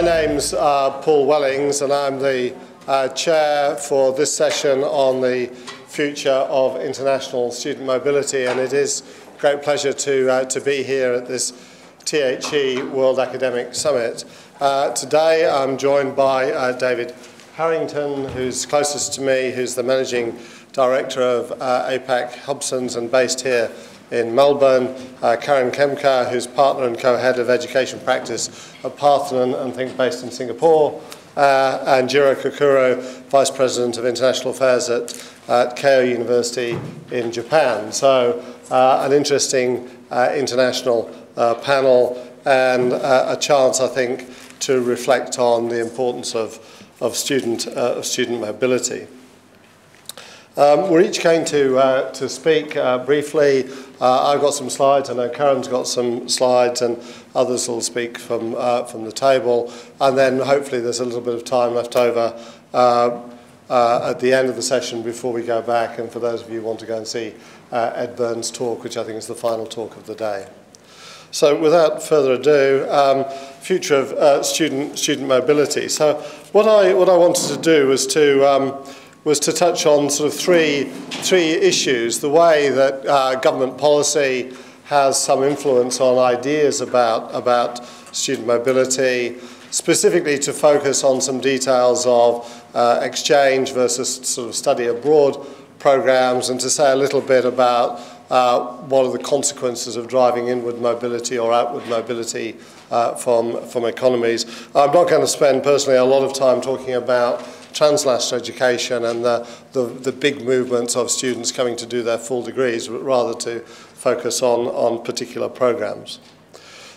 My name's uh, Paul Wellings, and I'm the uh, chair for this session on the future of international student mobility. And it is a great pleasure to, uh, to be here at this THE World Academic Summit. Uh, today I'm joined by uh, David Harrington, who's closest to me, who's the managing director of uh, APAC Hobsons and based here in Melbourne, uh, Karan Khemka, who's partner and co-head of education practice at Parthenon and think based in Singapore, uh, and Jiro Kokuryo, Vice President of International Affairs at, at Keio University in Japan. So uh, an interesting uh, international uh, panel and uh, a chance, I think, to reflect on the importance of, of, student, uh, of student mobility. Um, we're each going to, uh, to speak uh, briefly. Uh, I've got some slides, I know Karan's got some slides, and others will speak from, uh, from the table. And then hopefully there's a little bit of time left over uh, uh, at the end of the session before we go back. And for those of you who want to go and see Ed Byrne's talk, which I think is the final talk of the day. So without further ado, um, future of student, student mobility. So what I, what I wanted to do was to um, was to touch on sort of three, three issues. The way that uh, government policy has some influence on ideas about, about student mobility, specifically to focus on some details of uh, exchange versus sort of study abroad programs, and to say a little bit about uh, what are the consequences of driving inward mobility or outward mobility uh, from, from economies. I'm not going to spend personally a lot of time talking about transnational education and the, the, the big movements of students coming to do their full degrees, but rather to focus on, on particular programs.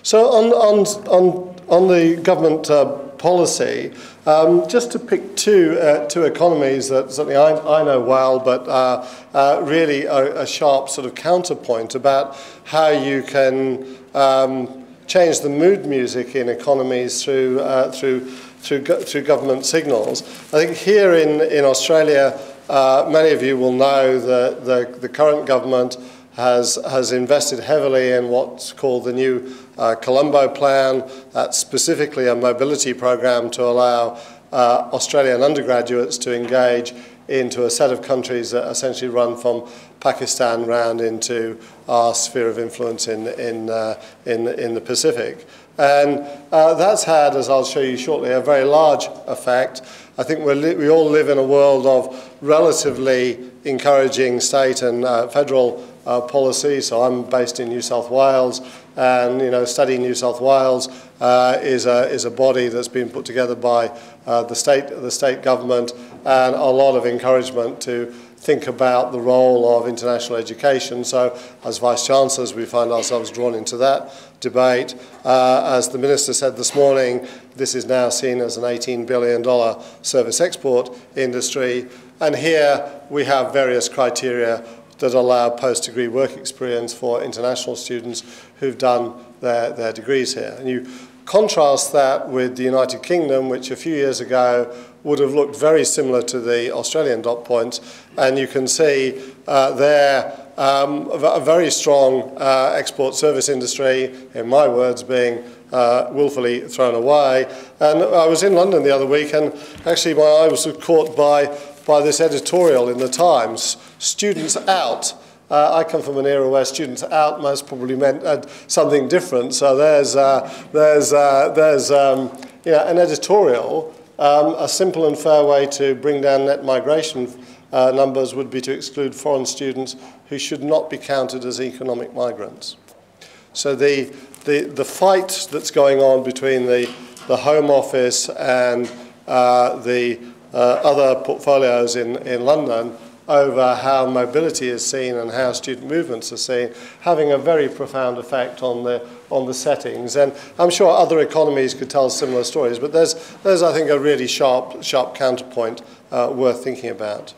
So on, on, on, on the government uh, policy, um, just to pick two, uh, two economies that certainly I, I know well, but uh, uh, really a, a sharp sort of counterpoint about how you can um, change the mood music in economies through, uh, through through, through government signals. I think here in, in Australia, uh, many of you will know that the, the current government has, has invested heavily in what's called the new uh, Colombo Plan. That's specifically a mobility program to allow uh, Australian undergraduates to engage into a set of countries that essentially run from Pakistan round into our sphere of influence in, in, uh, in, in the Pacific. And uh, that's had, as I'll show you shortly, a very large effect. I think we all live in a world of relatively encouraging state and uh, federal uh, policy. So I'm based in New South Wales, and you know, studying New South Wales uh, is, a, is a body that's been put together by uh, the, state, the state government, and a lot of encouragement to think about the role of international education. So as Vice-Chancellors, we find ourselves drawn into that debate. Uh, as the Minister said this morning, this is now seen as an $18 billion service export industry. And here we have various criteria that allow post-degree work experience for international students who've done their, their degrees here. And you contrast that with the United Kingdom, which a few years ago would have looked very similar to the Australian dot points, and you can see uh, there um, a very strong uh, export service industry, in my words, being uh, willfully thrown away. And I was in London the other week, and actually my eye was caught by, by this editorial in the Times, students out. Uh, I come from an era where students out most probably meant uh, something different. So there's, uh, there's, uh, there's um, you know, an editorial um, a simple and fair way to bring down net migration uh, numbers would be to exclude foreign students who should not be counted as economic migrants. So the, the, the fight that's going on between the, the Home Office and uh, the uh, other portfolios in, in London over how mobility is seen and how student movements are seen, having a very profound effect on the, on the settings. And I'm sure other economies could tell similar stories, but there's, there's I think, a really sharp, sharp counterpoint uh, worth thinking about.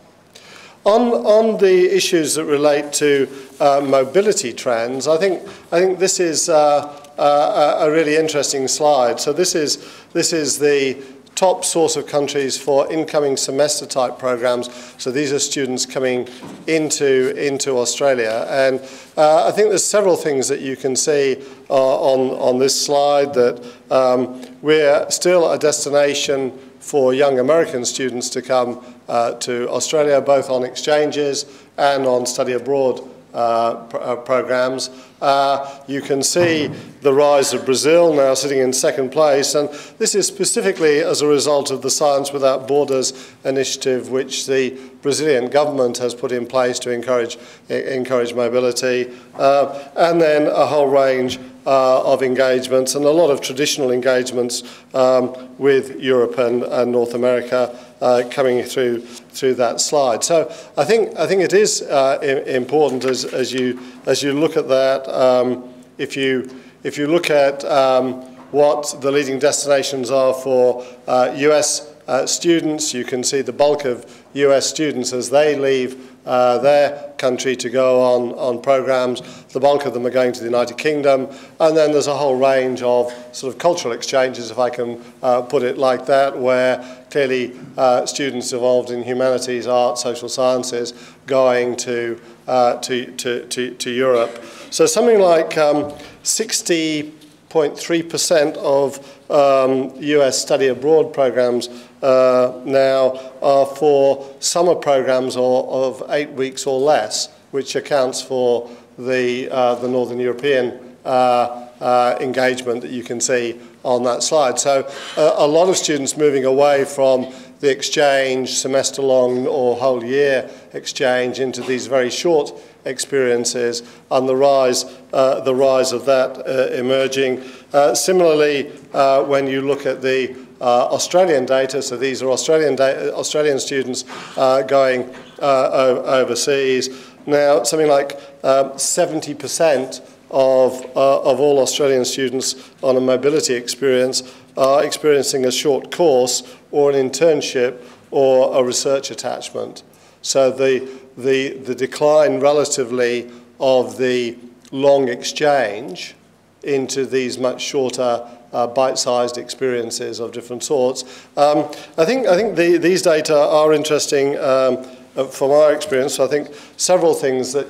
On, on the issues that relate to uh, mobility trends, I think, I think this is uh, uh, a really interesting slide. So this is, this is the top source of countries for incoming semester type programs. So these are students coming into, into Australia. And uh, I think there's several things that you can see uh, on, on this slide that um, we're still a destination for young American students to come uh, to Australia, both on exchanges and on study abroad uh, pr uh, programs. Uh, you can see the rise of Brazil now sitting in second place, and this is specifically as a result of the Science Without Borders initiative, which the Brazilian government has put in place to encourage, encourage mobility, uh, and then a whole range uh, of engagements and a lot of traditional engagements um, with Europe and, and North America uh, coming through through that slide. So I think I think it is uh, important as, as you as you look at that. Um, if you if you look at um, what the leading destinations are for US uh, uh, students, you can see the bulk of US students as they leave uh, their country to go on, on programs. The bulk of them are going to the United Kingdom. And then there's a whole range of sort of cultural exchanges, if I can uh, put it like that, where clearly uh, students involved in humanities, art, social sciences going to, uh, to, to, to, to, Europe. So something like um, 60.3% of um, US study abroad programs uh, now are for summer programs or, of eight weeks or less, which accounts for the, uh, the Northern European uh, uh engagement that you can see on that slide. So uh, a lot of students moving away from the exchange, semester long or whole year exchange into these very short experiences and the rise, uh, the rise of that uh, emerging. Uh, similarly, uh, when you look at the uh, Australian data, so these are Australian, Australian students uh, going overseas. Now, something like 70% of, of all Australian students on a mobility experience are experiencing a short course or an internship or a research attachment. So the, the, the decline relatively of the long exchange into these much shorter uh, bite-sized experiences of different sorts. Um, I think, I think the, these data are interesting um, uh, from our experience. I think several things that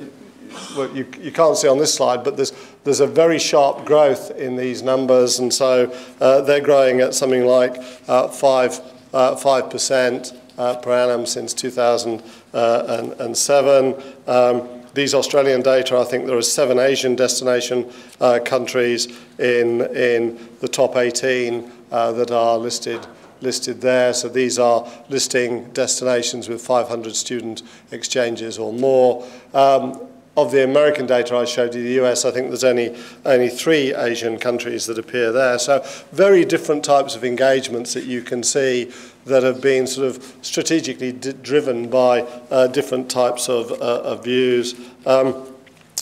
well, you, you can't see on this slide, but there's, there's a very sharp growth in these numbers, and so uh, they're growing at something like uh, 5, uh, 5% uh, per annum since 2007. Um, these Australian data, I think there are seven Asian destination uh, countries in, in the top 18 uh, that are listed listed there. So these are listing destinations with 500 student exchanges or more. Um, of the American data I showed you, the US, I think there's only, only three Asian countries that appear there. So very different types of engagements that you can see that have been sort of strategically driven by uh, different types of, uh, of views. Um,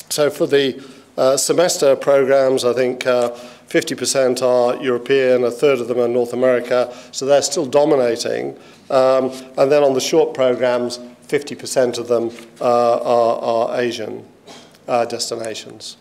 so for the uh, semester programs, I think 50% uh, are European, a third of them are North America, so they're still dominating. Um, and then on the short programs, 50% of them uh, are, are, Asian uh, destinations.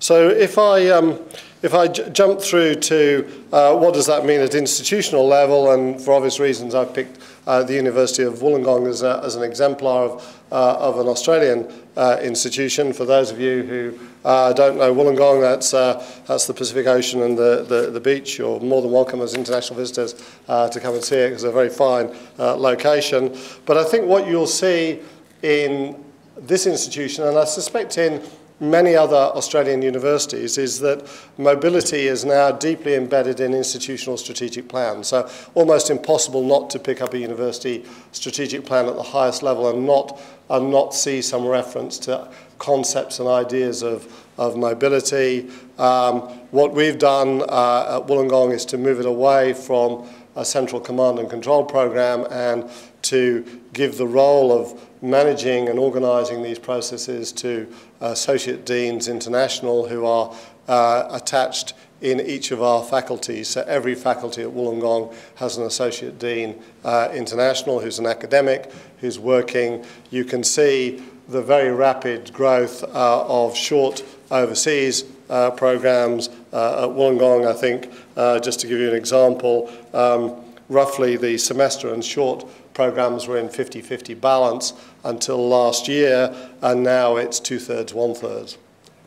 So if I, um, if I jump through to uh, what does that mean at institutional level, and for obvious reasons I've picked uh, the University of Wollongong as, a, as an exemplar of, uh, of an Australian uh, institution. For those of you who uh, don't know Wollongong, that's, uh, that's the Pacific Ocean and the, the, the beach. You're more than welcome as international visitors to come and see it. It's a very fine location. But I think what you'll see in this institution, and I suspect in many other Australian universities is that mobility is now deeply embedded in institutional strategic plans. So almost impossible not to pick up a university strategic plan at the highest level and not, and not see some reference to concepts and ideas of, of mobility. Um, what we've done uh, at Wollongong is to move it away from a central command and control program and to give the role of managing and organising these processes to Associate Deans International who are uh, attached in each of our faculties. So every faculty at Wollongong has an Associate Dean uh, International who's an academic, who's working. You can see the very rapid growth uh, of short overseas uh, programs uh, at Wollongong, I think, uh, just to give you an example, um, roughly the semester and short programs were in 50-50 balance until last year, and now it's two-thirds, one-third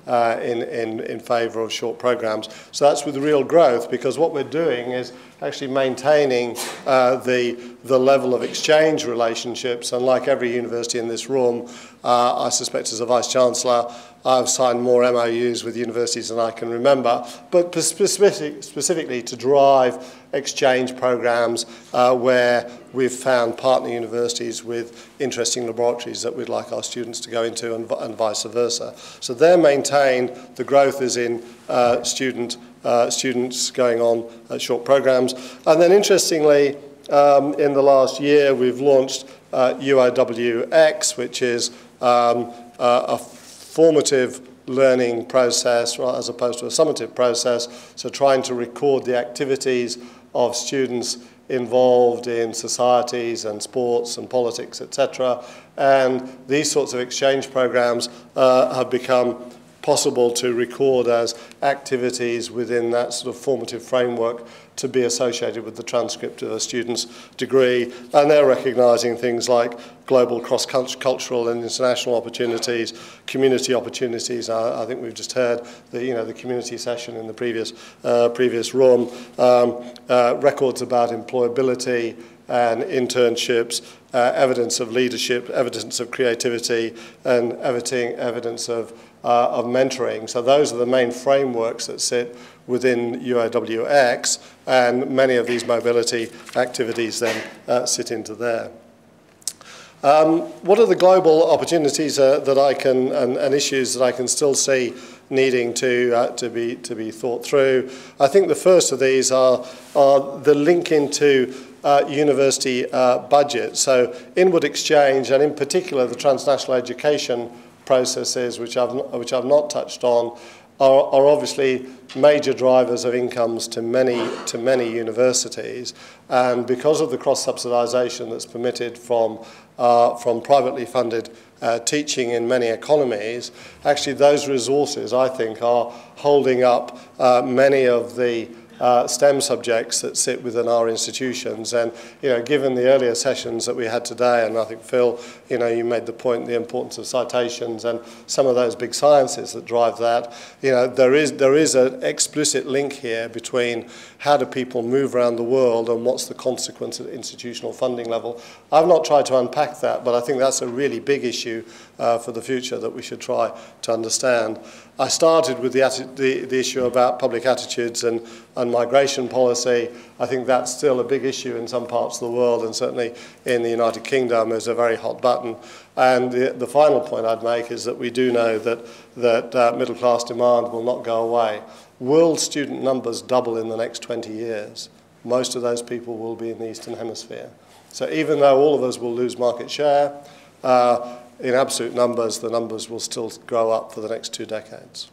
uh, in, in, in favour of short programmes. So that's with real growth because what we're doing is actually maintaining uh, the, the level of exchange relationships. And like every university in this room, uh, I suspect as a Vice-Chancellor, I've signed more MOUs with universities than I can remember, but specific, specifically to drive exchange programs uh, where we've found partner universities with interesting laboratories that we'd like our students to go into and, and vice versa. So they're maintained, the growth is in uh, student, uh, students going on uh, short programs. And then interestingly, um, in the last year, we've launched uh, UIWX, which is um, uh, a formative learning process as opposed to a summative process. So trying to record the activities of students involved in societies and sports and politics, etc. And these sorts of exchange programs uh, have become possible to record as activities within that sort of formative framework to be associated with the transcript of a student's degree. And they're recognising things like global cross-cultural and international opportunities, community opportunities. I, I, think we've just heard the, you know, the community session in the previous, uh, previous room. Um, uh, records about employability and internships, uh, evidence of leadership, evidence of creativity, and evidence of uh, of mentoring. So those are the main frameworks that sit within UIWX, and many of these mobility activities then uh, sit into there. Um, what are the global opportunities uh, that I can and, and issues that I can still see needing to uh, to be to be thought through? I think the first of these are are the link into uh, university uh, budget. So inward exchange and in particular the transnational education processes, which I've, which I've not touched on, are, are obviously major drivers of incomes to many, to many universities. And because of the cross-subsidisation that's permitted from, uh, from privately funded uh, teaching in many economies, actually those resources, I think, are holding up uh, many of the uh, STEM subjects that sit within our institutions. And, you know, given the earlier sessions that we had today, and I think, Phil, you know, you made the point, the importance of citations and some of those big sciences that drive that, you know, there is, there is an explicit link here between how do people move around the world and what's the consequence at institutional funding level. I've not tried to unpack that, but I think that's a really big issue uh, for the future that we should try to understand. I started with the, the, the issue about public attitudes and, and migration policy. I think that's still a big issue in some parts of the world, and certainly in the United Kingdom is a very hot button. And the, the final point I'd make is that we do know that, that uh, middle class demand will not go away. World student numbers double in the next 20 years. Most of those people will be in the Eastern Hemisphere. So even though all of us will lose market share, uh, in absolute numbers, the numbers will still grow up for the next two decades.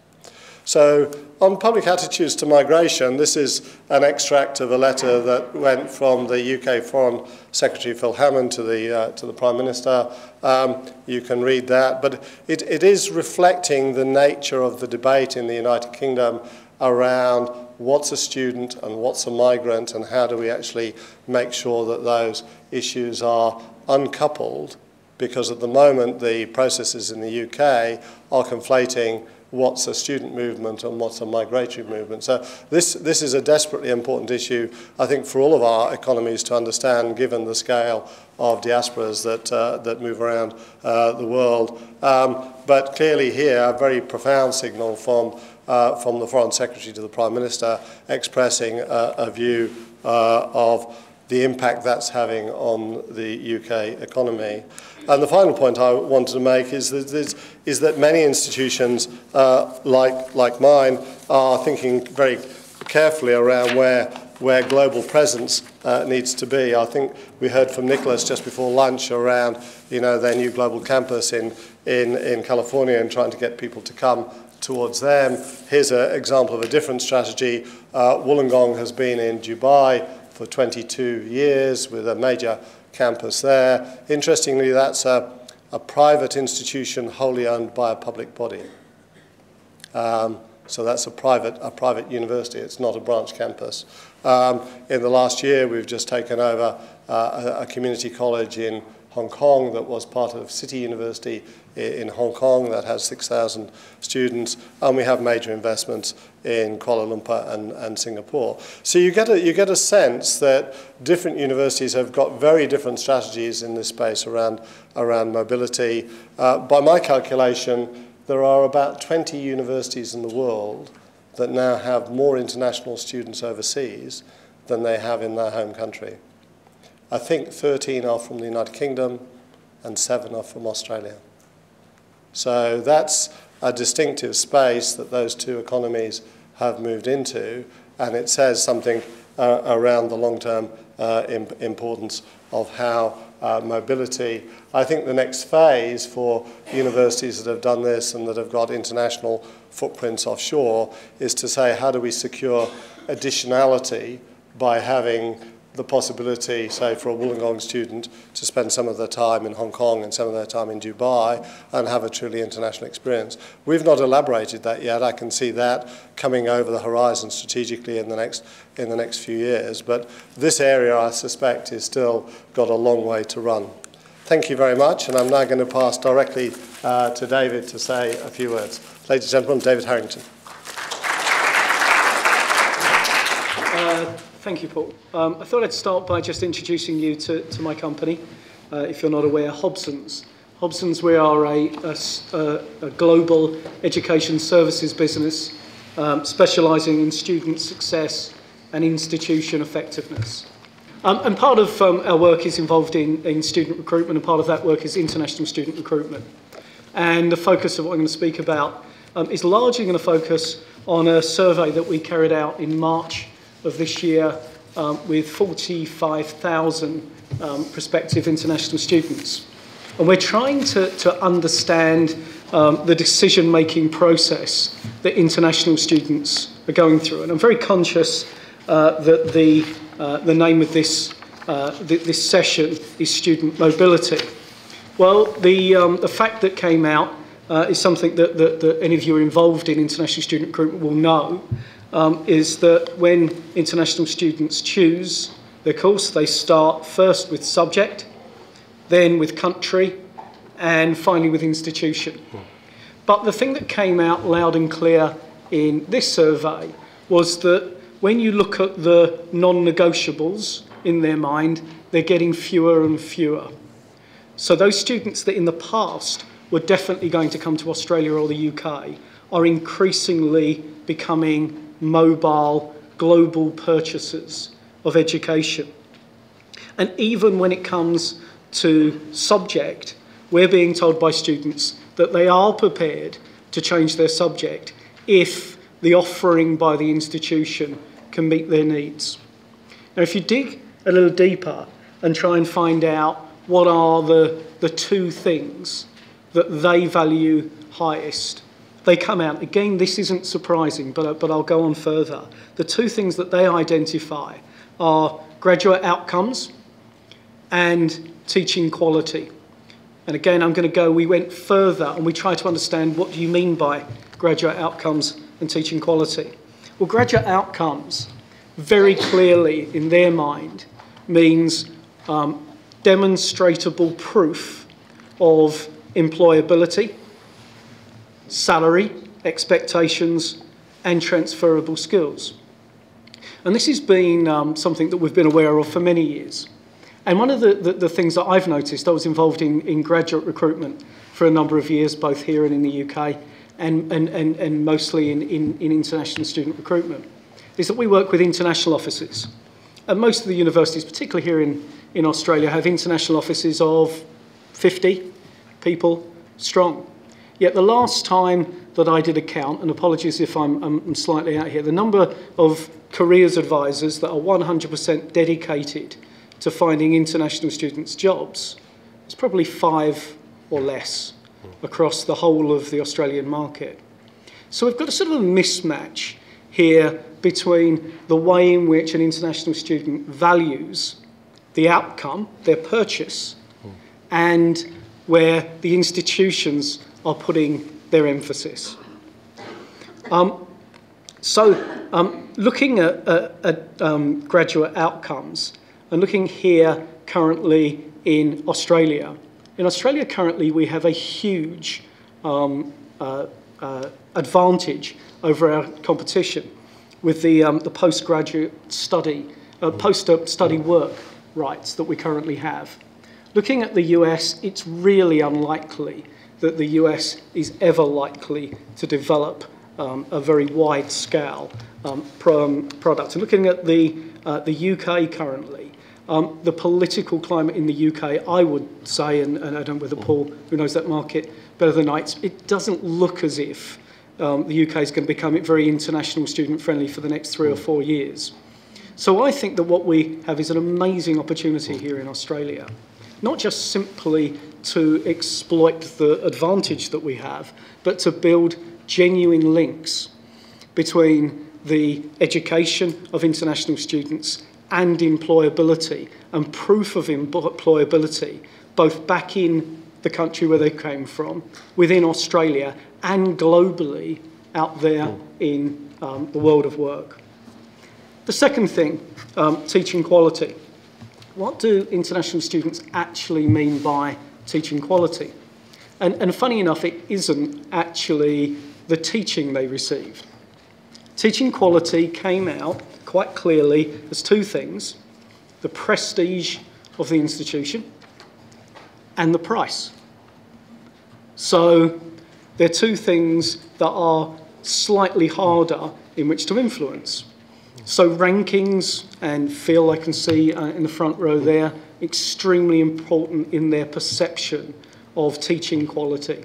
So on public attitudes to migration, this is an extract of a letter that went from the UK Foreign Secretary Phil Hammond to the, uh, to the Prime Minister. Um, you can read that, but it, it is reflecting the nature of the debate in the United Kingdom around what's a student and what's a migrant and how do we actually make sure that those issues are uncoupled because at the moment the processes in the UK are conflating what's a student movement and what's a migratory movement. So this, this is a desperately important issue, I think, for all of our economies to understand, given the scale of diasporas that, uh, that move around uh, the world. Um, but clearly here, a very profound signal from, uh, from the Foreign Secretary to the Prime Minister expressing a view uh, of the impact that's having on the UK economy. And the final point I wanted to make is that, is that many institutions, uh, like, like mine, are thinking very carefully around where, where global presence uh, needs to be. I think we heard from Nicholas just before lunch around you know, their new global campus in, in, in California and trying to get people to come towards them. Here's an example of a different strategy. Uh, Wollongong has been in Dubai for 22 years with a major campus there. Interestingly, that's a, a private institution wholly owned by a public body. Um, So that's a private, a private university. It's not a branch campus. Um, in the last year, we've just taken over uh, a, a community college in Hong Kong that was part of City University in Hong Kong that has 6,000 students, and we have major investments in Kuala Lumpur and, and Singapore. So you get, a, you get a sense that different universities have got very different strategies in this space around, around mobility. Uh, by my calculation, there are about 20 universities in the world that now have more international students overseas than they have in their home country. I think 13 are from the United Kingdom and seven are from Australia. So that's a distinctive space that those two economies have moved into, and it says something uh, around the long-term uh, imp importance of how uh, mobility. I think the next phase for universities that have done this and that have got international footprints offshore is to say how do we secure additionality by having the possibility, say, for a Wollongong student to spend some of their time in Hong Kong and some of their time in Dubai and have a truly international experience. We've not elaborated that yet. I can see that coming over the horizon strategically in the next, in the next few years. But this area, I suspect, is still got a long way to run. Thank you very much, and I'm now going to pass directly uh, to David to say a few words. Ladies and gentlemen, David Harrington. Uh, Thank you, Paul. Um, I thought I'd start by just introducing you to, to my company. Uh, if you're not aware, Hobsons. Hobsons, we are a, a, a global education services business um, specialising in student success and institution effectiveness. Um, and part of um, our work is involved in, in student recruitment, and part of that work is international student recruitment. And the focus of what I'm going to speak about um, is largely going to focus on a survey that we carried out in March of this year um, with 45,000 um, prospective international students. And we're trying to, to understand um, the decision-making process that international students are going through. And I'm very conscious uh, that the, uh, the name of this, uh, th this session is student mobility. Well, the, um, the fact that came out uh, is something that, that, that any of you involved in international student recruitment will know, um, is that when international students choose their course, they start first with subject, then with country, and finally with institution. But the thing that came out loud and clear in this survey was that when you look at the non-negotiables in their mind, they're getting fewer and fewer. So those students that in the past were definitely going to come to Australia or the UK are increasingly becoming mobile, global purchasers of education. And even when it comes to subject, we're being told by students that they are prepared to change their subject if the offering by the institution can meet their needs. Now, if you dig a little deeper and try and find out what are the, the two things that they value highest, they come out. Again, this isn't surprising, but, but I'll go on further. The two things that they identify are graduate outcomes and teaching quality. And again, I'm going to go, we went further and we tried to understand what do you mean by graduate outcomes and teaching quality. Well, graduate outcomes very clearly in their mind means um, demonstrable proof of employability, salary, expectations, and transferable skills. And this has been um, something that we've been aware of for many years. And one of the, the, the, things that I've noticed, I was involved in, in graduate recruitment for a number of years, both here and in the UK, and, and, and, and mostly in, in, in international student recruitment, is that we work with international offices. And most of the universities, particularly here in, in Australia, have international offices of 50 people strong. Yet the last time that I did a count, and apologies if I'm, I'm slightly out here, the number of careers advisors that are 100% dedicated to finding international students jobs is probably five or less across the whole of the Australian market. So we've got a sort of a mismatch here between the way in which an international student values the outcome, their purchase, and where the institutions are putting their emphasis. Um, So um, looking at, at, at um, graduate outcomes and looking here currently in Australia. In Australia currently we have a huge um, uh, uh, advantage over our competition with the, um, the postgraduate study, uh, post-study work rights that we currently have. Looking at the US, it's really unlikely that the US is ever likely to develop um, a very wide scale um, pro product. And looking at the, uh, the UK currently, um, the political climate in the UK, I would say, and, and I don't know whether Paul, who knows that market better than I, it doesn't look as if um, the UK is going to become very international student friendly for the next three or four years. So I think that what we have is an amazing opportunity here in Australia, not just simply to exploit the advantage that we have, but to build genuine links between the education of international students and employability and proof of employability, both back in the country where they came from, within Australia, and globally out there in um, the world of work. The second thing, um, teaching quality. What do international students actually mean by teaching quality? And, and funny enough, it isn't actually the teaching they received. Teaching quality came out quite clearly as two things the prestige of the institution and the price. So they're two things that are slightly harder in which to influence. So rankings and Phil, I can see uh, in the front row there, extremely important in their perception of teaching quality.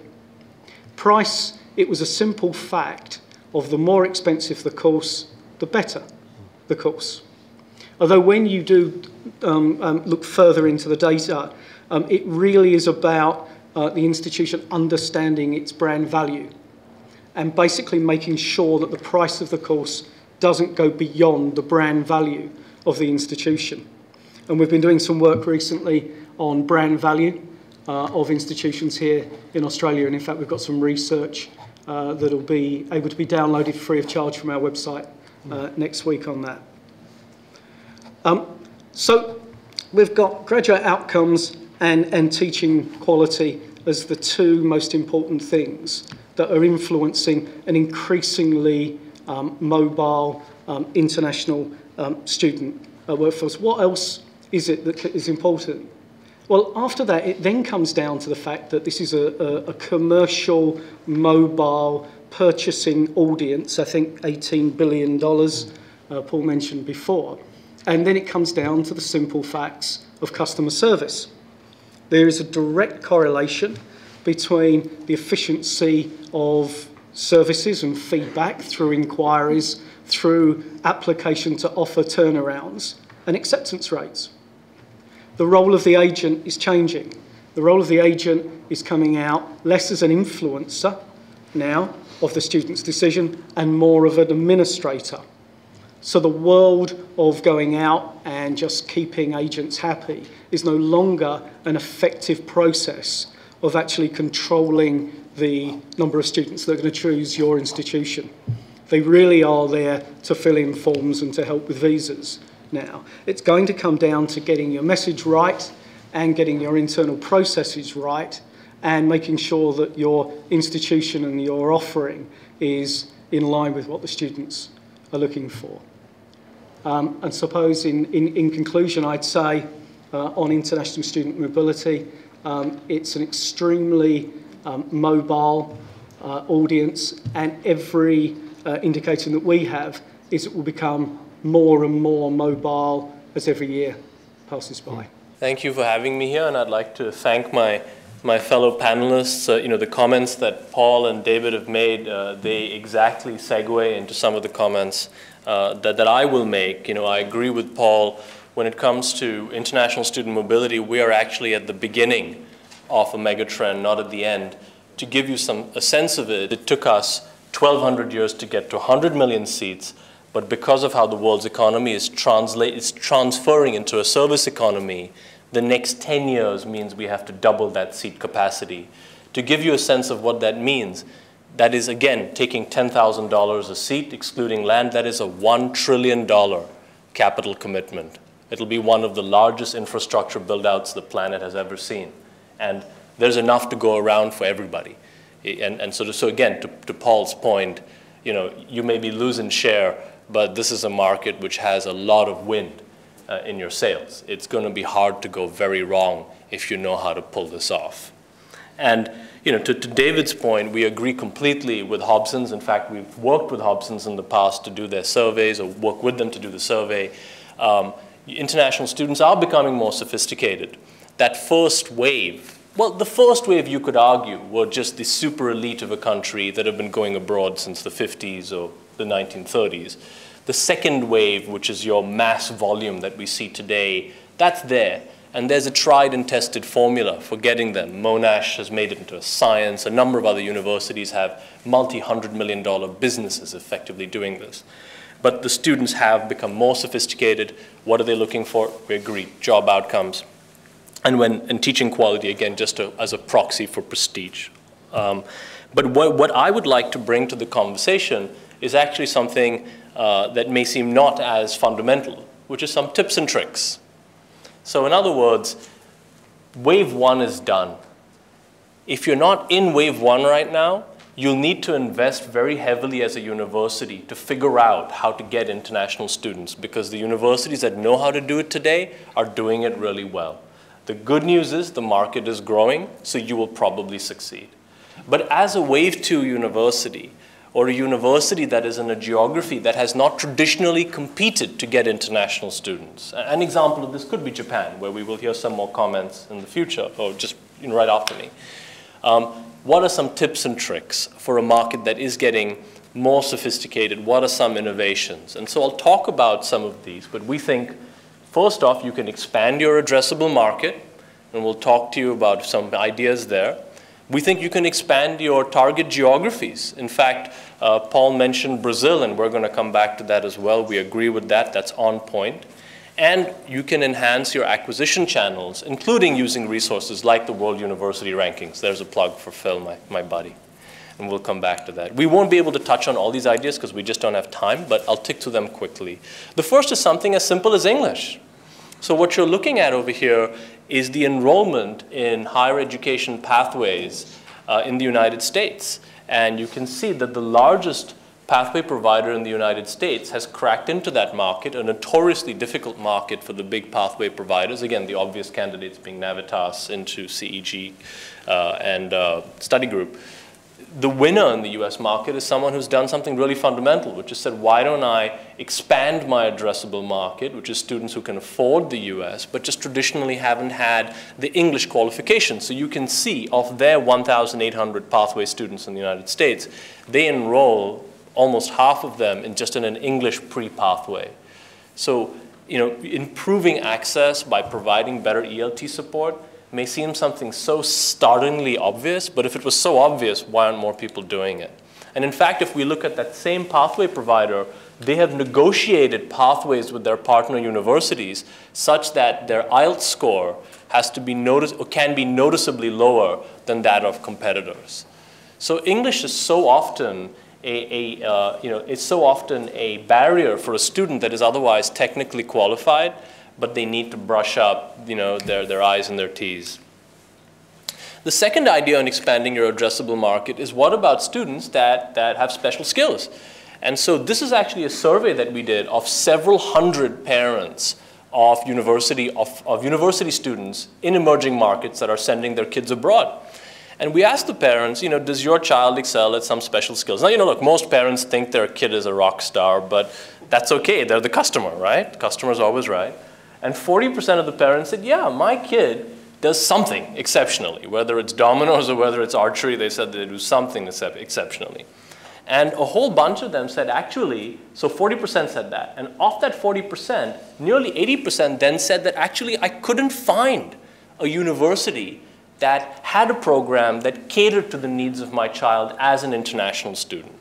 Price it was a simple fact of the more expensive the course, the better the course. Although when you do um, um, look further into the data, um, it really is about uh, the institution understanding its brand value and basically making sure that the price of the course doesn't go beyond the brand value of the institution. And we've been doing some work recently on brand value uh, of institutions here in Australia, and in fact, we've got some research uh, that'll be able to be downloaded free of charge from our website uh, next week on that. Um, so we've got graduate outcomes and, and teaching quality as the two most important things that are influencing an increasingly um, mobile um, international um, student uh, workforce. What else is it that is important? Well, after that, it then comes down to the fact that this is a, a, a commercial, mobile, purchasing audience, I think $18 billion, uh, Paul mentioned before. And then it comes down to the simple facts of customer service. There is a direct correlation between the efficiency of services and feedback through inquiries, through application to offer turnarounds, and acceptance rates the role of the agent is changing. The role of the agent is coming out less as an influencer now of the student's decision and more of an administrator. So the world of going out and just keeping agents happy is no longer an effective process of actually controlling the number of students that are going to choose your institution. They really are there to fill in forms and to help with visas now. It's going to come down to getting your message right and getting your internal processes right and making sure that your institution and your offering is in line with what the students are looking for. Um, and suppose in, in, in conclusion, I'd say uh, on international student mobility, um, it's an extremely um, mobile uh, audience and every uh, indication that we have is it will become more and more mobile as every year passes by. Thank you for having me here, and I'd like to thank my my fellow panelists. Uh, you know, the comments that Paul and David have made, uh, they exactly segue into some of the comments uh, that, that I will make. You know, I agree with Paul when it comes to international student mobility, we are actually at the beginning of a megatrend, not at the end. To give you some a sense of it, it took us 1,200 years to get to 100 million seats. But because of how the world's economy is, translate, is transferring into a service economy, the next 10 years means we have to double that seat capacity. To give you a sense of what that means, that is, again, taking $10,000 a seat, excluding land, that is a $1 trillion capital commitment. It'll be one of the largest infrastructure build-outs the planet has ever seen. And there's enough to go around for everybody. And, and so, to, so again, to, to Paul's point, you know, you may be losing share, but this is a market which has a lot of wind uh, in your sails. It's going to be hard to go very wrong if you know how to pull this off. And you know, to, to, David's point, we agree completely with Hobsons. In fact, we've worked with Hobsons in the past to do their surveys or work with them to do the survey. Um, international students are becoming more sophisticated. That first wave, well, the first wave you could argue were just the super elite of a country that have been going abroad since the 50s or the 1930s. The second wave, which is your mass volume that we see today, that's there. And there's a tried and tested formula for getting them. Monash has made it into a science. A number of other universities have multi-hundred million dollar businesses effectively doing this. But the students have become more sophisticated. What are they looking for? We agree, job outcomes. And when and teaching quality, again, just to, as a proxy for prestige. Um, but what, what I would like to bring to the conversation is actually something uh, that may seem not as fundamental, which is some tips and tricks so in other words, wave one is done. If you're not in wave one right now, you'll need to invest very heavily as a university to figure out how to get international students because the universities that know how to do it today are doing it really well. The good news is the market is growing, so you will probably succeed. But as a wave two university, or a university that is in a geography that has not traditionally competed to get international students. An example of this could be Japan, where we will hear some more comments in the future, or just you know, right after me. Um, what are some tips and tricks for a market that is getting more sophisticated? What are some innovations? And so I'll talk about some of these, but we think, first off, you can expand your addressable market, and we'll talk to you about some ideas there. We think you can expand your target geographies. In fact, uh, Paul mentioned Brazil, and we're going to come back to that as well. We agree with that. That's on point. And you can enhance your acquisition channels, including using resources like the World University Rankings. There's a plug for Phil, my, my buddy. And we'll come back to that. We won't be able to touch on all these ideas because we just don't have time, but I'll tick to them quickly. The first is something as simple as English. So what you're looking at over here is the enrollment in higher education pathways uh, in the United States. And you can see that the largest pathway provider in the United States has cracked INTO that market, a notoriously difficult market for the big pathway providers. Again, the obvious candidates being Navitas into CEG uh, and uh, Study Group the winner in the US market is someone who's done something really fundamental, which is said, why don't I expand my addressable market, which is students who can afford the US, but just traditionally haven't had the English qualification. So you can see of their 1,800 pathway students in the United States, they enroll almost half of them in just in an English pre-pathway. So, you know, improving access by providing better ELT support may seem something so startlingly obvious, but if it was so obvious, why aren't more people doing it? And in fact, if we look at that same pathway provider, they have negotiated pathways with their partner universities such that their IELTS score has to be notice or can be noticeably lower than that of competitors. So English is so often a, a uh, you know, it's so often a barrier for a student that is otherwise technically qualified but they need to brush up you know, their, their I's and their T's. The second idea on expanding your addressable market is what about students that, that have special skills? And so this is actually a survey that we did of several hundred parents of university, of, of university students in emerging markets that are sending their kids abroad. And we asked the parents, you know, does your child excel at some special skills? Now, you know, look, most parents think their kid is a rock star, but that's okay. They're the customer, right? Customer's always right. And 40% of the parents said, yeah, my kid does something exceptionally, whether it's dominoes or whether it's archery, they said they do something exceptionally. And a whole bunch of them said, actually, so 40% said that. And of that 40%, nearly 80% then said that actually I couldn't find a university that had a program that catered to the needs of my child as an international student.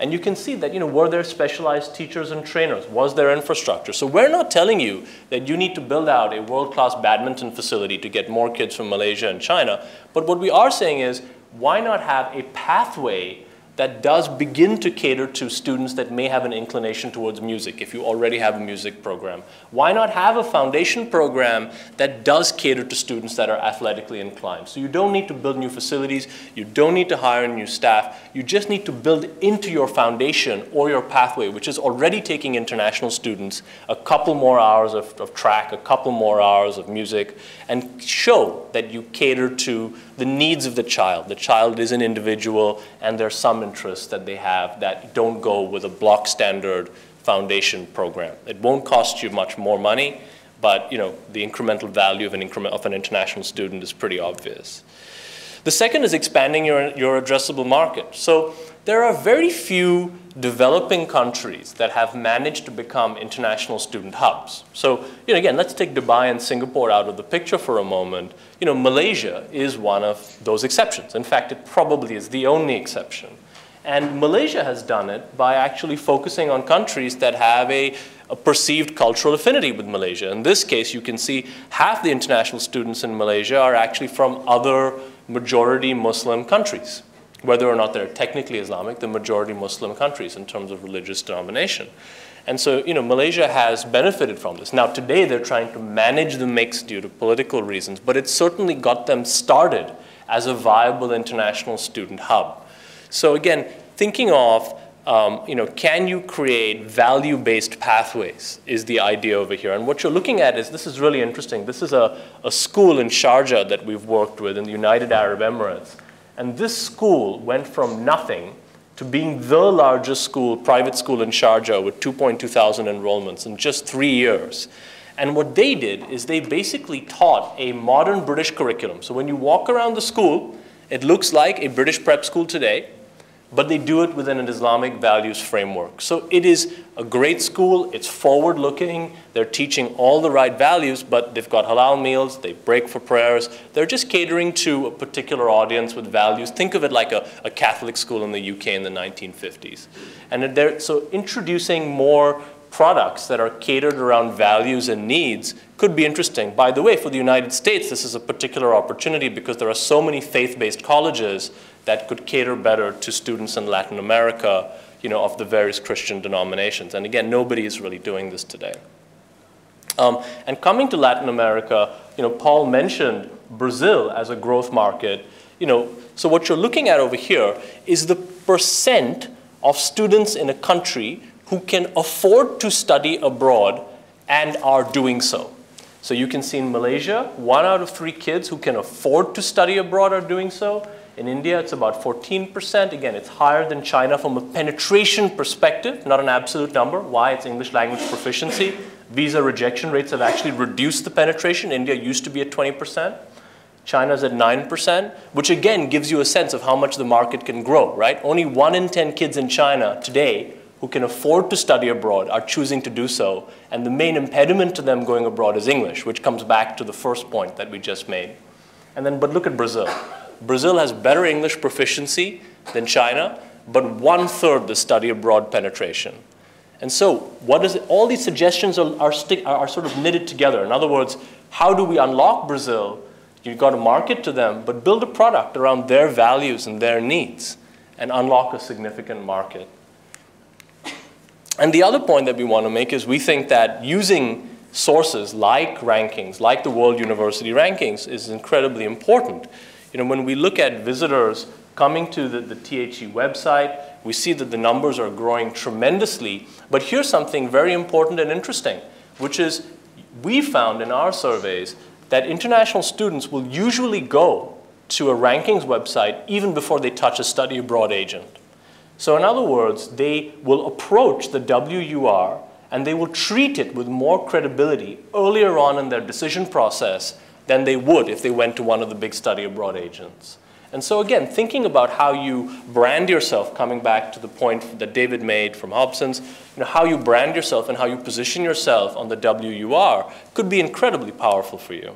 And you can see that, you know, were there specialized teachers and trainers? Was there infrastructure? So we're not telling you that you need to build out a world-class badminton facility to get more kids from Malaysia and China. But what we are saying is, why not have a pathway that does begin to cater to students that may have an inclination towards music if you already have a music program. Why not have a foundation program that does cater to students that are athletically inclined? So you don't need to build new facilities, you don't need to hire new staff, you just need to build into your foundation or your pathway, which is already taking international students a couple more hours of, of track, a couple more hours of music, and show that you cater to the needs of the child. The child is an individual and there are some interests that they have that don't go with a block standard foundation program. It won't cost you much more money, but you know, the incremental value of an, increment, of an international student is pretty obvious. The second is expanding your, your addressable market. So there are very few developing countries that have managed to become international student hubs. So, you know, again, let's take Dubai and Singapore out of the picture for a moment. You know, Malaysia is one of those exceptions. In fact, it probably is the only exception. And Malaysia has done it by actually focusing on countries that have a, a, perceived cultural affinity with Malaysia. In this case, you can see half the international students in Malaysia are actually from other majority Muslim countries whether or not they're technically Islamic, the majority Muslim countries in terms of religious denomination. And so, you know, Malaysia has benefited from this. Now, today they're trying to manage the mix due to political reasons, but it certainly got them started as a viable international student hub. So again, thinking of, um, you know, can you create value-based pathways is the idea over here. And what you're looking at is, this is really interesting. This is a, a school in Sharjah that we've worked with in the United Arab Emirates. And this school went from nothing to being the largest school, private school in Sharjah with 2.2 thousand enrollments in just three years. And what they did is they basically taught a modern British curriculum. So when you walk around the school, it looks like a British prep school today, but they do it within an Islamic values framework. So it is a great school, it's forward looking, they're teaching all the right values, but they've got halal meals, they break for prayers, they're just catering to a particular audience with values. Think of it like a, a Catholic school in the UK in the 1950s. And so introducing more products that are catered around values and needs could be interesting. By the way, for the United States, this is a particular opportunity because there are so many faith-based colleges that could cater better to students in Latin America, you know, of the various Christian denominations. And again, nobody is really doing this today. Um, and coming to Latin America, you know, Paul mentioned Brazil as a growth market. You know, so what you're looking at over here is the percent of students in a country who can afford to study abroad and are doing so. So you can see in Malaysia, one out of three kids who can afford to study abroad are doing so. In India, it's about 14%. Again, it's higher than China from a penetration perspective, not an absolute number. Why? It's English language proficiency. Visa rejection rates have actually reduced the penetration. India used to be at 20%. China's at 9%, which again gives you a sense of how much the market can grow, right? Only one in 10 kids in China today who can afford to study abroad are choosing to do so. And the main impediment to them going abroad is English, which comes back to the first point that we just made. And then, but look at Brazil. Brazil has better English proficiency than China, but one third the study abroad penetration. And so, what is it? all these suggestions are, are, are sort of knitted together. In other words, how do we unlock Brazil? You've got to market to them, but build a product around their values and their needs and unlock a significant market. And the other point that we want to make is we think that using sources like rankings, like the World University Rankings, is incredibly important. You know, when we look at visitors coming to the, the THE website, we see that the numbers are growing tremendously. But here's something very important and interesting, which is we found in our surveys that international students will usually go to a rankings website even before they touch a study abroad agent. So in other words, they will approach the WUR and they will treat it with more credibility earlier on in their decision process than they would if they went to one of the big study abroad agents. And so again, thinking about how you brand yourself, coming back to the point that David made from Hobsons, you know, how you brand yourself and how you position yourself on the WUR could be incredibly powerful for you.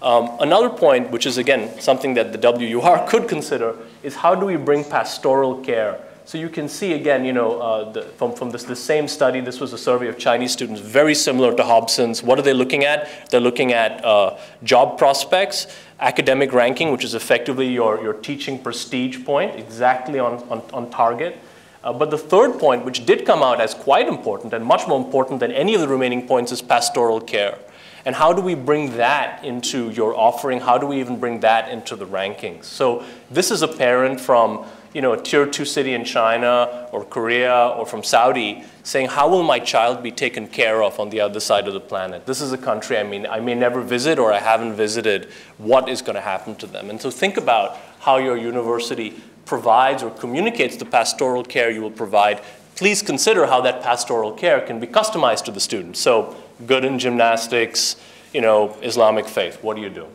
Um, another point, which is again something that the WUR could consider, is how do we bring pastoral care So you can see again, you know, uh, the, from, from this, the same study, this was a survey of Chinese students, very similar to Hobsons. What are they looking at? They're looking at uh, job prospects, academic ranking, which is effectively your, your teaching prestige point, exactly on, on, on target. Uh, but the third point, which did come out as quite important and much more important than any of the remaining points, is pastoral care. And how do we bring that into your offering? How do we even bring that into the rankings? So this is apparent from you know, a tier two city in China or Korea or from Saudi saying, how will my child be taken care of on the other side of the planet? This is a country I mean, I may never visit or I haven't visited. What is going to happen to them? And so think about how your university provides or communicates the pastoral care you will provide. Please consider how that pastoral care can be customized to the student. So good in gymnastics, you know, Islamic faith, what do you do?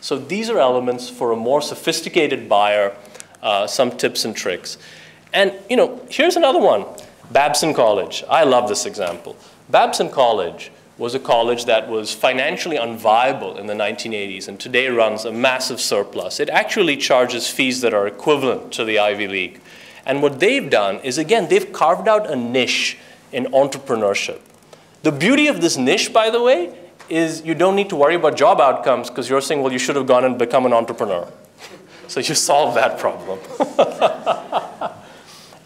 So these are elements for a more sophisticated buyer uh, some tips and tricks. And you know, here's another one, Babson College. I love this example. Babson College was a college that was financially unviable in the 1980s and today runs a massive surplus. It actually charges fees that are equivalent to the Ivy League. And what they've done is, again, they've carved out a niche in entrepreneurship. The beauty of this niche, by the way, is you don't need to worry about job outcomes because you're saying, well, you should have gone and become an entrepreneur. So you solve that problem.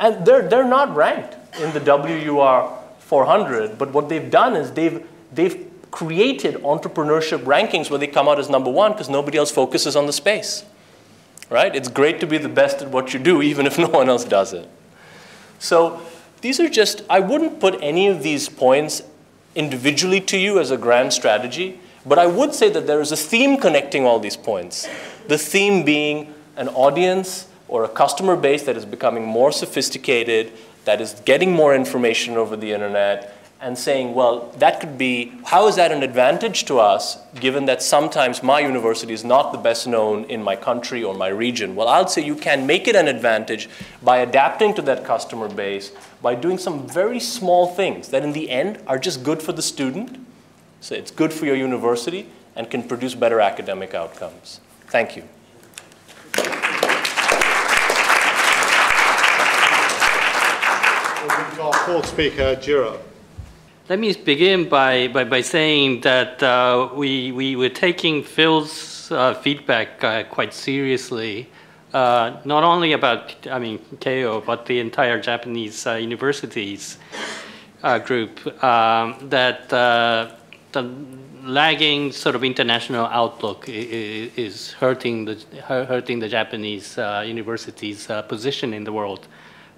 and they're, they're not ranked in the WUR 400, but what they've done is they've, they've created entrepreneurship rankings where they come out as number one because nobody else focuses on the space. Right? It's great to be the best at what you do, even if no one else does it. So these are just, I wouldn't put any of these points individually to you as a grand strategy, but I would say that there is a theme connecting all these points. The theme being an audience or a customer base that is becoming more sophisticated, that is getting more information over the internet, and saying, well, that could be, how is that an advantage to us, given that sometimes my university is not the best known in my country or my region? Well, I'd say you can make it an advantage by adapting to that customer base, by doing some very small things that in the end are just good for the student, so it's good for your university, and can produce better academic outcomes. Thank you. Our fourth speaker, Jiro. Let me begin by, by, by saying that uh, we, we were taking Phil's uh, feedback uh, quite seriously, uh, not only about, I mean, Keio, but the entire Japanese uh, universities uh, group, um, that the lagging sort of international outlook is hurting the, hurting the Japanese uh, universities' uh, position in the world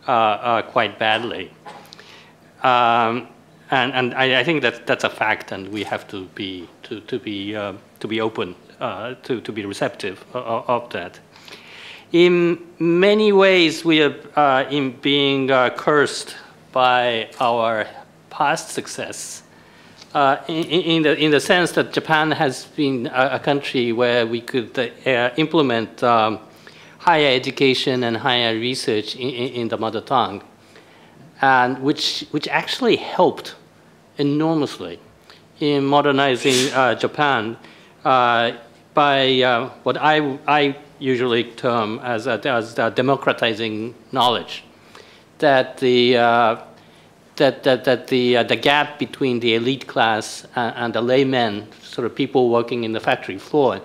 uh, uh quite badly. Um, and and I, I, think that that's a fact, and we have to be to to be uh, to be open uh, to to be receptive of, of, that. In many ways, we are in being cursed by our past success uh, in, in, the, in the sense that Japan has been a, a country where we could uh, implement um, higher education and higher research in, in, the mother tongue, and which, which actually helped enormously in modernizing uh, Japan uh, by uh, what I, I usually term as, a, as democratizing knowledge. That the uh, that, that, that the, uh, the gap between the elite class and, and, the laymen, sort of people working in the factory floor,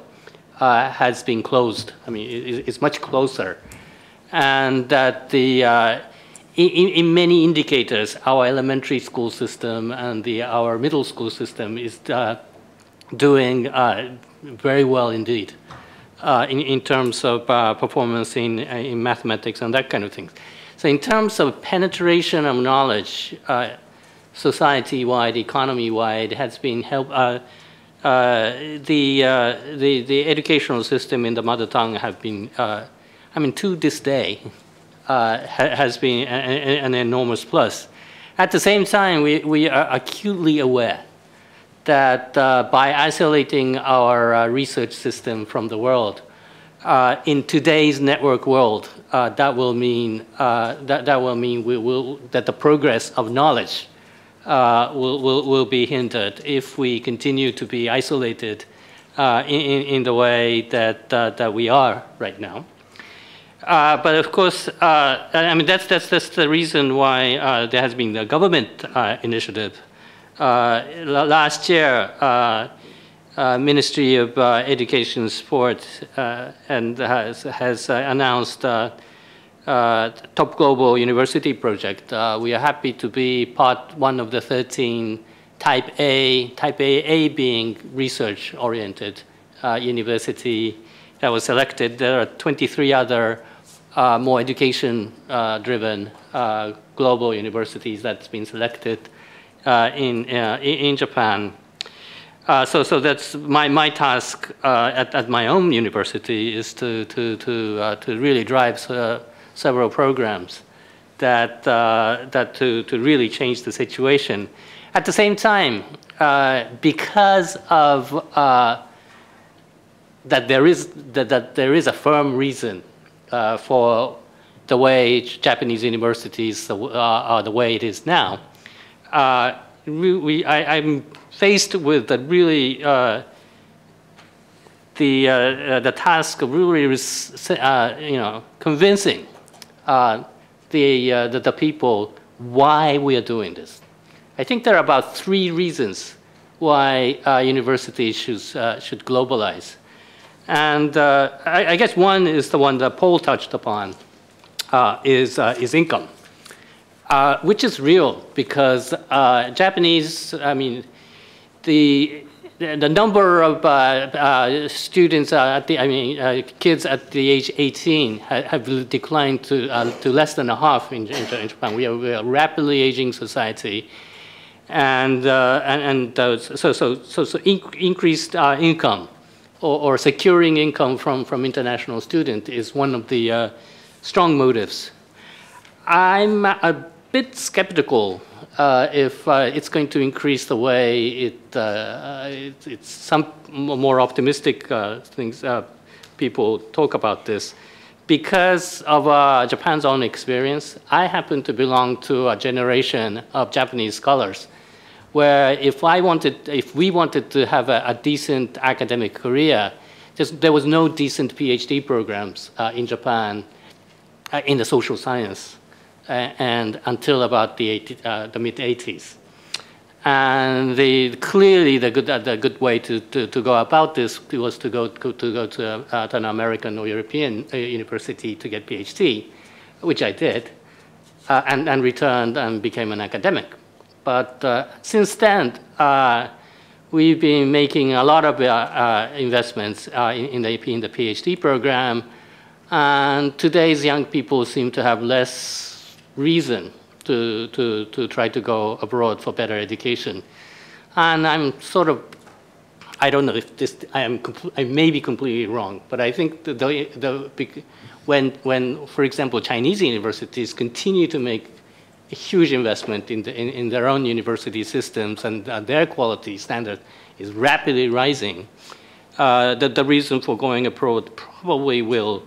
uh, has been closed. I mean, it, it's much closer. And that the, uh, in, in, many indicators, our elementary school system and the, our middle school system is uh, doing uh, very well indeed uh, in, in terms of performance in, in mathematics and that kind of things. So in terms of penetration of knowledge, uh, society-wide, economy-wide, has been help. Uh, uh, the, uh, the the educational system in the mother tongue have been, uh, I mean, to this day, uh, ha has been an, an enormous plus. At the same time, we, we are acutely aware that by isolating our research system from the world, uh, in today's network world, uh, that will mean uh, that, that will mean we will that the progress of knowledge uh, will, will, will be hindered if we continue to be isolated uh, in, in the way that, uh, that we are right now. But of course, I mean, that's, that's, that's the reason why there has been a government initiative. Last year, uh, Ministry of Education, Sport, and has, has announced Top Global University Project. we are happy to be part one of the 13 Type A, Type A, being research-oriented university that was selected. There are 23 other uh, more education-driven uh, uh, global universities that's been selected uh, in, in Japan. Uh, so, so that's my, my task uh, at, at my own university is to, to, to, uh, to really drive several programs that, that to, to really change the situation. At the same time, because of that there is that, that there is a firm reason uh, for the way Japanese universities uh, are the way it is now. Uh, we, I, am faced with the really uh, the uh, the task of really you know convincing the, the the people why we are doing this. I think there are about three reasons why universities should should globalize. And uh, I, I, guess one is the one that Paul touched upon, uh, is, uh, is income, uh, which is real because uh, Japanese, I mean, the, the number of uh, uh students, uh, at the, I mean, uh, kids at the age 18 have declined to, to less than a half in, in Japan. We are, we are, a rapidly aging society. And, and, and so, so, so, so increased income or, or, securing income from, from international students is one of the uh, strong motives. I'm a bit skeptical uh, if uh, it's going to increase the way it, uh, it it's some more optimistic uh, things uh, people talk about this. Because of Japan's own experience, I happen to belong to a generation of Japanese scholars where if I wanted, if we wanted to have a, a decent academic career, there was no decent PhD programs uh, in Japan uh, in the social science, uh, and until about the, 80, uh, the mid 80s. And the, clearly, the good, the good way to, to, to, go about this was to go to, go to, uh, an American or European uh, university to get PhD, which I did, and, and returned and became an academic. But uh, since then, uh, we've been making a lot of uh, investments in, in, the, in the PhD program. And today's young people seem to have less reason to, to, to try to go abroad for better education. And I'm sort of, I don't know if this, I, am I may be completely wrong, but I think the, the, the, when, when, for example, Chinese universities continue to make a huge investment in, the, in, in, their own university systems and uh, their quality standard is rapidly rising, uh, the, the reason for going abroad probably will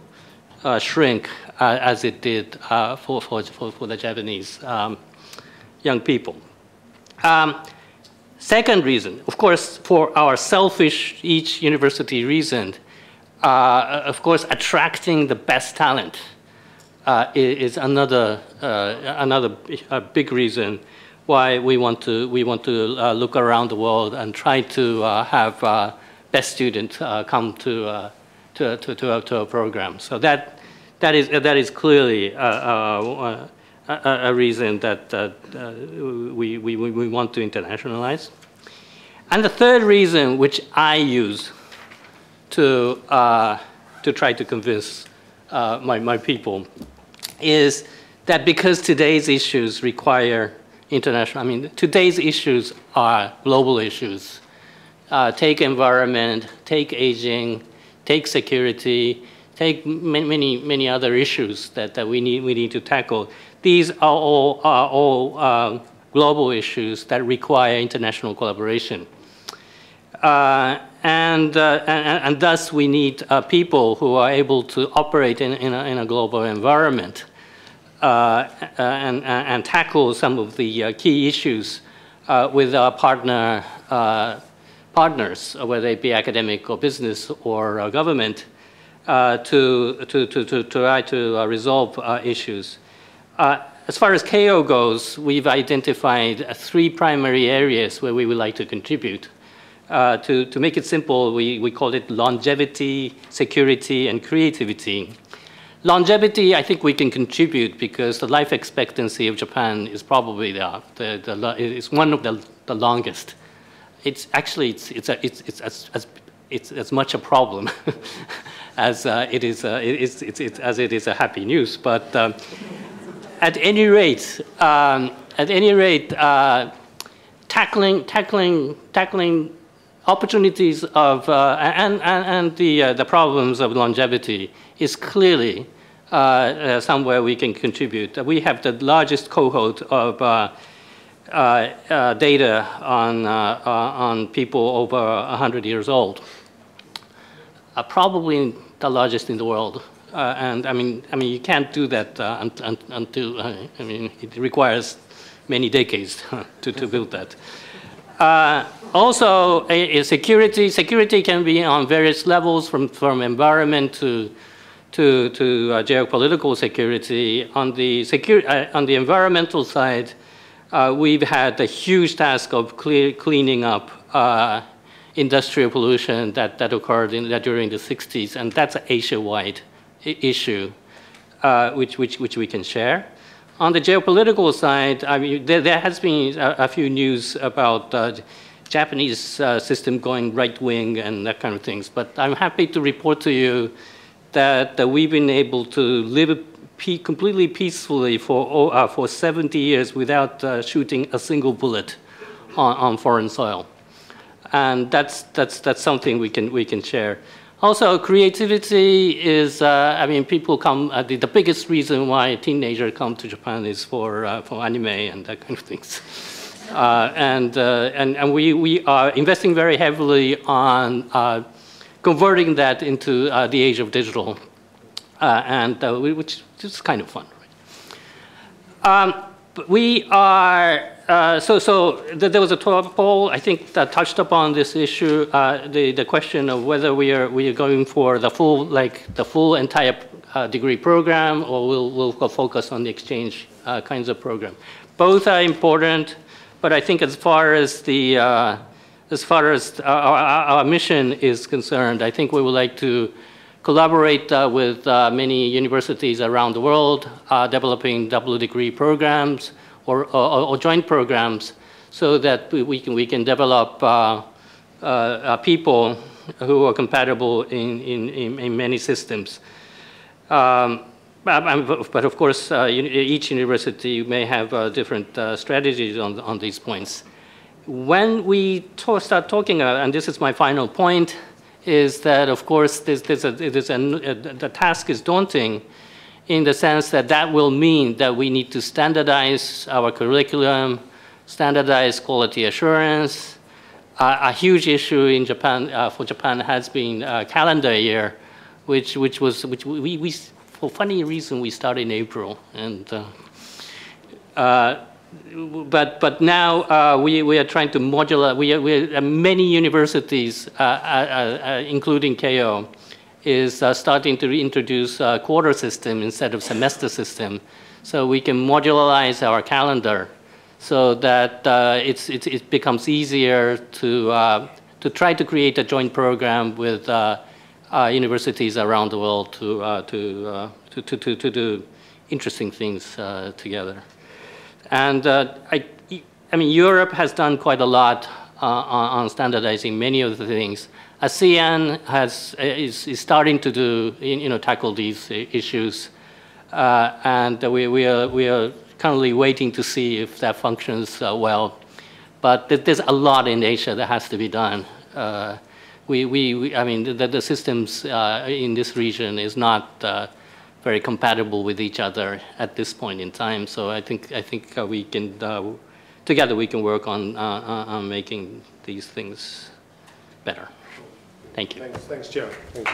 uh, shrink as it did uh, for, for, for, the Japanese um, young people. Um, second reason, of course, for our selfish each university reason, uh, of course, attracting the best talent uh, is another uh, another big reason why we want to we want to uh, look around the world and try to uh, have uh, best students uh, come to, to, to, to, a, to a program. So that that is that is clearly uh, uh, uh, a, a, reason that we, we, we want to internationalize. And the third reason, which I use to to try to convince my, my people is that because today's issues require international, I mean, today's issues are global issues. Uh, take environment, take aging, take security, take many, many other issues that, that we, need, we need to tackle. These are all, are all uh, global issues that require international collaboration. Uh, and, uh, and, and, thus we need uh, people who are able to operate in, in, a, in a global environment uh, and, and, tackle some of the uh, key issues with our partner, partners, whether they be academic or business or government, to, to, to, to try to uh, resolve uh, issues. Uh, as far as Keio goes, we've identified three primary areas where we would like to contribute. Uh, to, to make it simple, we, we call it longevity, security, and creativity. Longevity, I think we can contribute because the life expectancy of Japan is probably the, the, the is one of the, the longest. It's actually, it's, it's, a, it's, it's, as, it's as much a problem as, uh, it is, uh, it's, it's, it's, as it is a happy news. But um, at any rate, um, at any rate, uh, tackling, tackling, tackling opportunities of, and, and, and the, the problems of longevity is clearly uh, uh, somewhere we can contribute. We have the largest cohort of uh, data on, on people over 100 years old. probably the largest in the world. Uh, and I mean, I mean, you can't do that uh, un un until uh, I mean, it requires many decades to, to build that. also, a, a security security can be on various levels, from from environment to to, to uh, geopolitical security. On the, secure, uh, on the environmental side, uh, we've had the huge task of clear, cleaning up uh, industrial pollution that, that occurred in, that during the 60s, and that's an Asia-wide issue, uh, which, which, which we can share. On the geopolitical side, I mean, there, there has been a, a, few news about uh, Japanese uh, system going right wing and that kind of things. But I'm happy to report to you that, that we've been able to live completely peacefully for, uh, for 70 years without uh, shooting a single bullet on, on foreign soil. And that's, that's, that's something we can, we can share. Also, creativity is, uh, I mean, people come, uh, the, the, biggest reason why teenagers come to Japan is for, uh, for anime and that kind of things. Uh, and, uh, and, and we, we are investing very heavily on uh, converting that into the age of digital, and which is kind of fun. Right? Um, we are uh, so, so th there was a poll, I think, that touched upon this issue, uh, the, the question of whether we are, we are going for the full, like, the full entire uh, degree program or we'll, we'll focus on the exchange uh, kinds of program. Both are important, but I think as far as the, uh, as far as our, our, mission is concerned, I think we would like to collaborate with many universities around the world, developing double degree programs, or, or, or joint programs so that we can, we can develop uh, uh, people who are compatible in, in, in many systems. Um, but of course, uh, each university may have uh, different uh, strategies on, on these points. When we start talking, uh, and this is my final point, is that of course there's, there's a, a, the task is daunting in the sense that that will mean that we need to standardize our curriculum, standardize quality assurance. Uh, a huge issue in Japan, uh, for Japan has been uh, calendar year, which, which was, which we, we, for funny reason, we started in April. And, uh, uh, but, but now uh, we, we are trying to modular, we, are, we are, many universities, including Keio, is uh, starting to introduce a quarter system instead of semester system. So we can modularize our calendar so that uh, it's, it's, it becomes easier to, uh, to try to create a joint program with uh, uh, universities around the world to, uh, to, to, to, to, to, do interesting things together. And I, I mean, Europe has done quite a lot on standardizing many of the things. ASEAN has, is, is starting to do, you know, tackle these issues. Uh, and we, we, are, we are currently waiting to see if that functions uh, well. But there's a lot in Asia that has to be done. Uh, we, we, we, I mean, the, the systems uh, in this region is not uh, very compatible with each other at this point in time. So I think, I think uh, we can, together we can work on, on making these things better. Thank you. Thanks, thanks Joe. Thanks.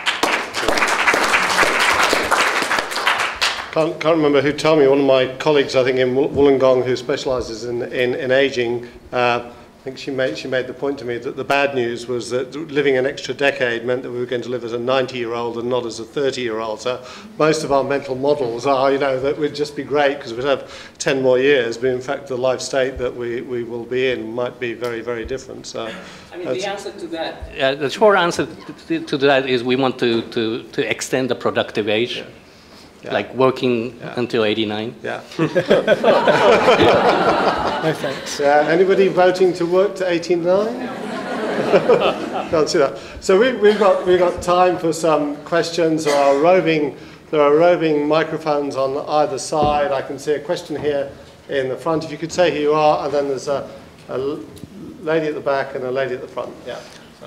Can't, can't remember who told me, one of my colleagues, I think in Wollongong, who specialises in, in, in ageing, uh, think she made, she made the point to me that the bad news was that living an extra decade meant that we were going to live as a 90-year-old and not as a 30-year-old. So most of our mental models are, you know, that would just be great because we'd have 10 more years, but in fact the life state that we, we will be in might be very, very different. So I mean, the answer to that, uh, the short answer to, to, that is we want to, to, to extend the productive age. Yeah. Yeah. like working yeah. until 89. Yeah. no thanks. Yeah. Anybody voting to work to 89? Can't see that. So we, we've got we've got time for some questions. There are roving there are roving microphones on either side. I can see a question here in the front. If you could say who you are, and then there's a, a lady at the back and a lady at the front. Yeah.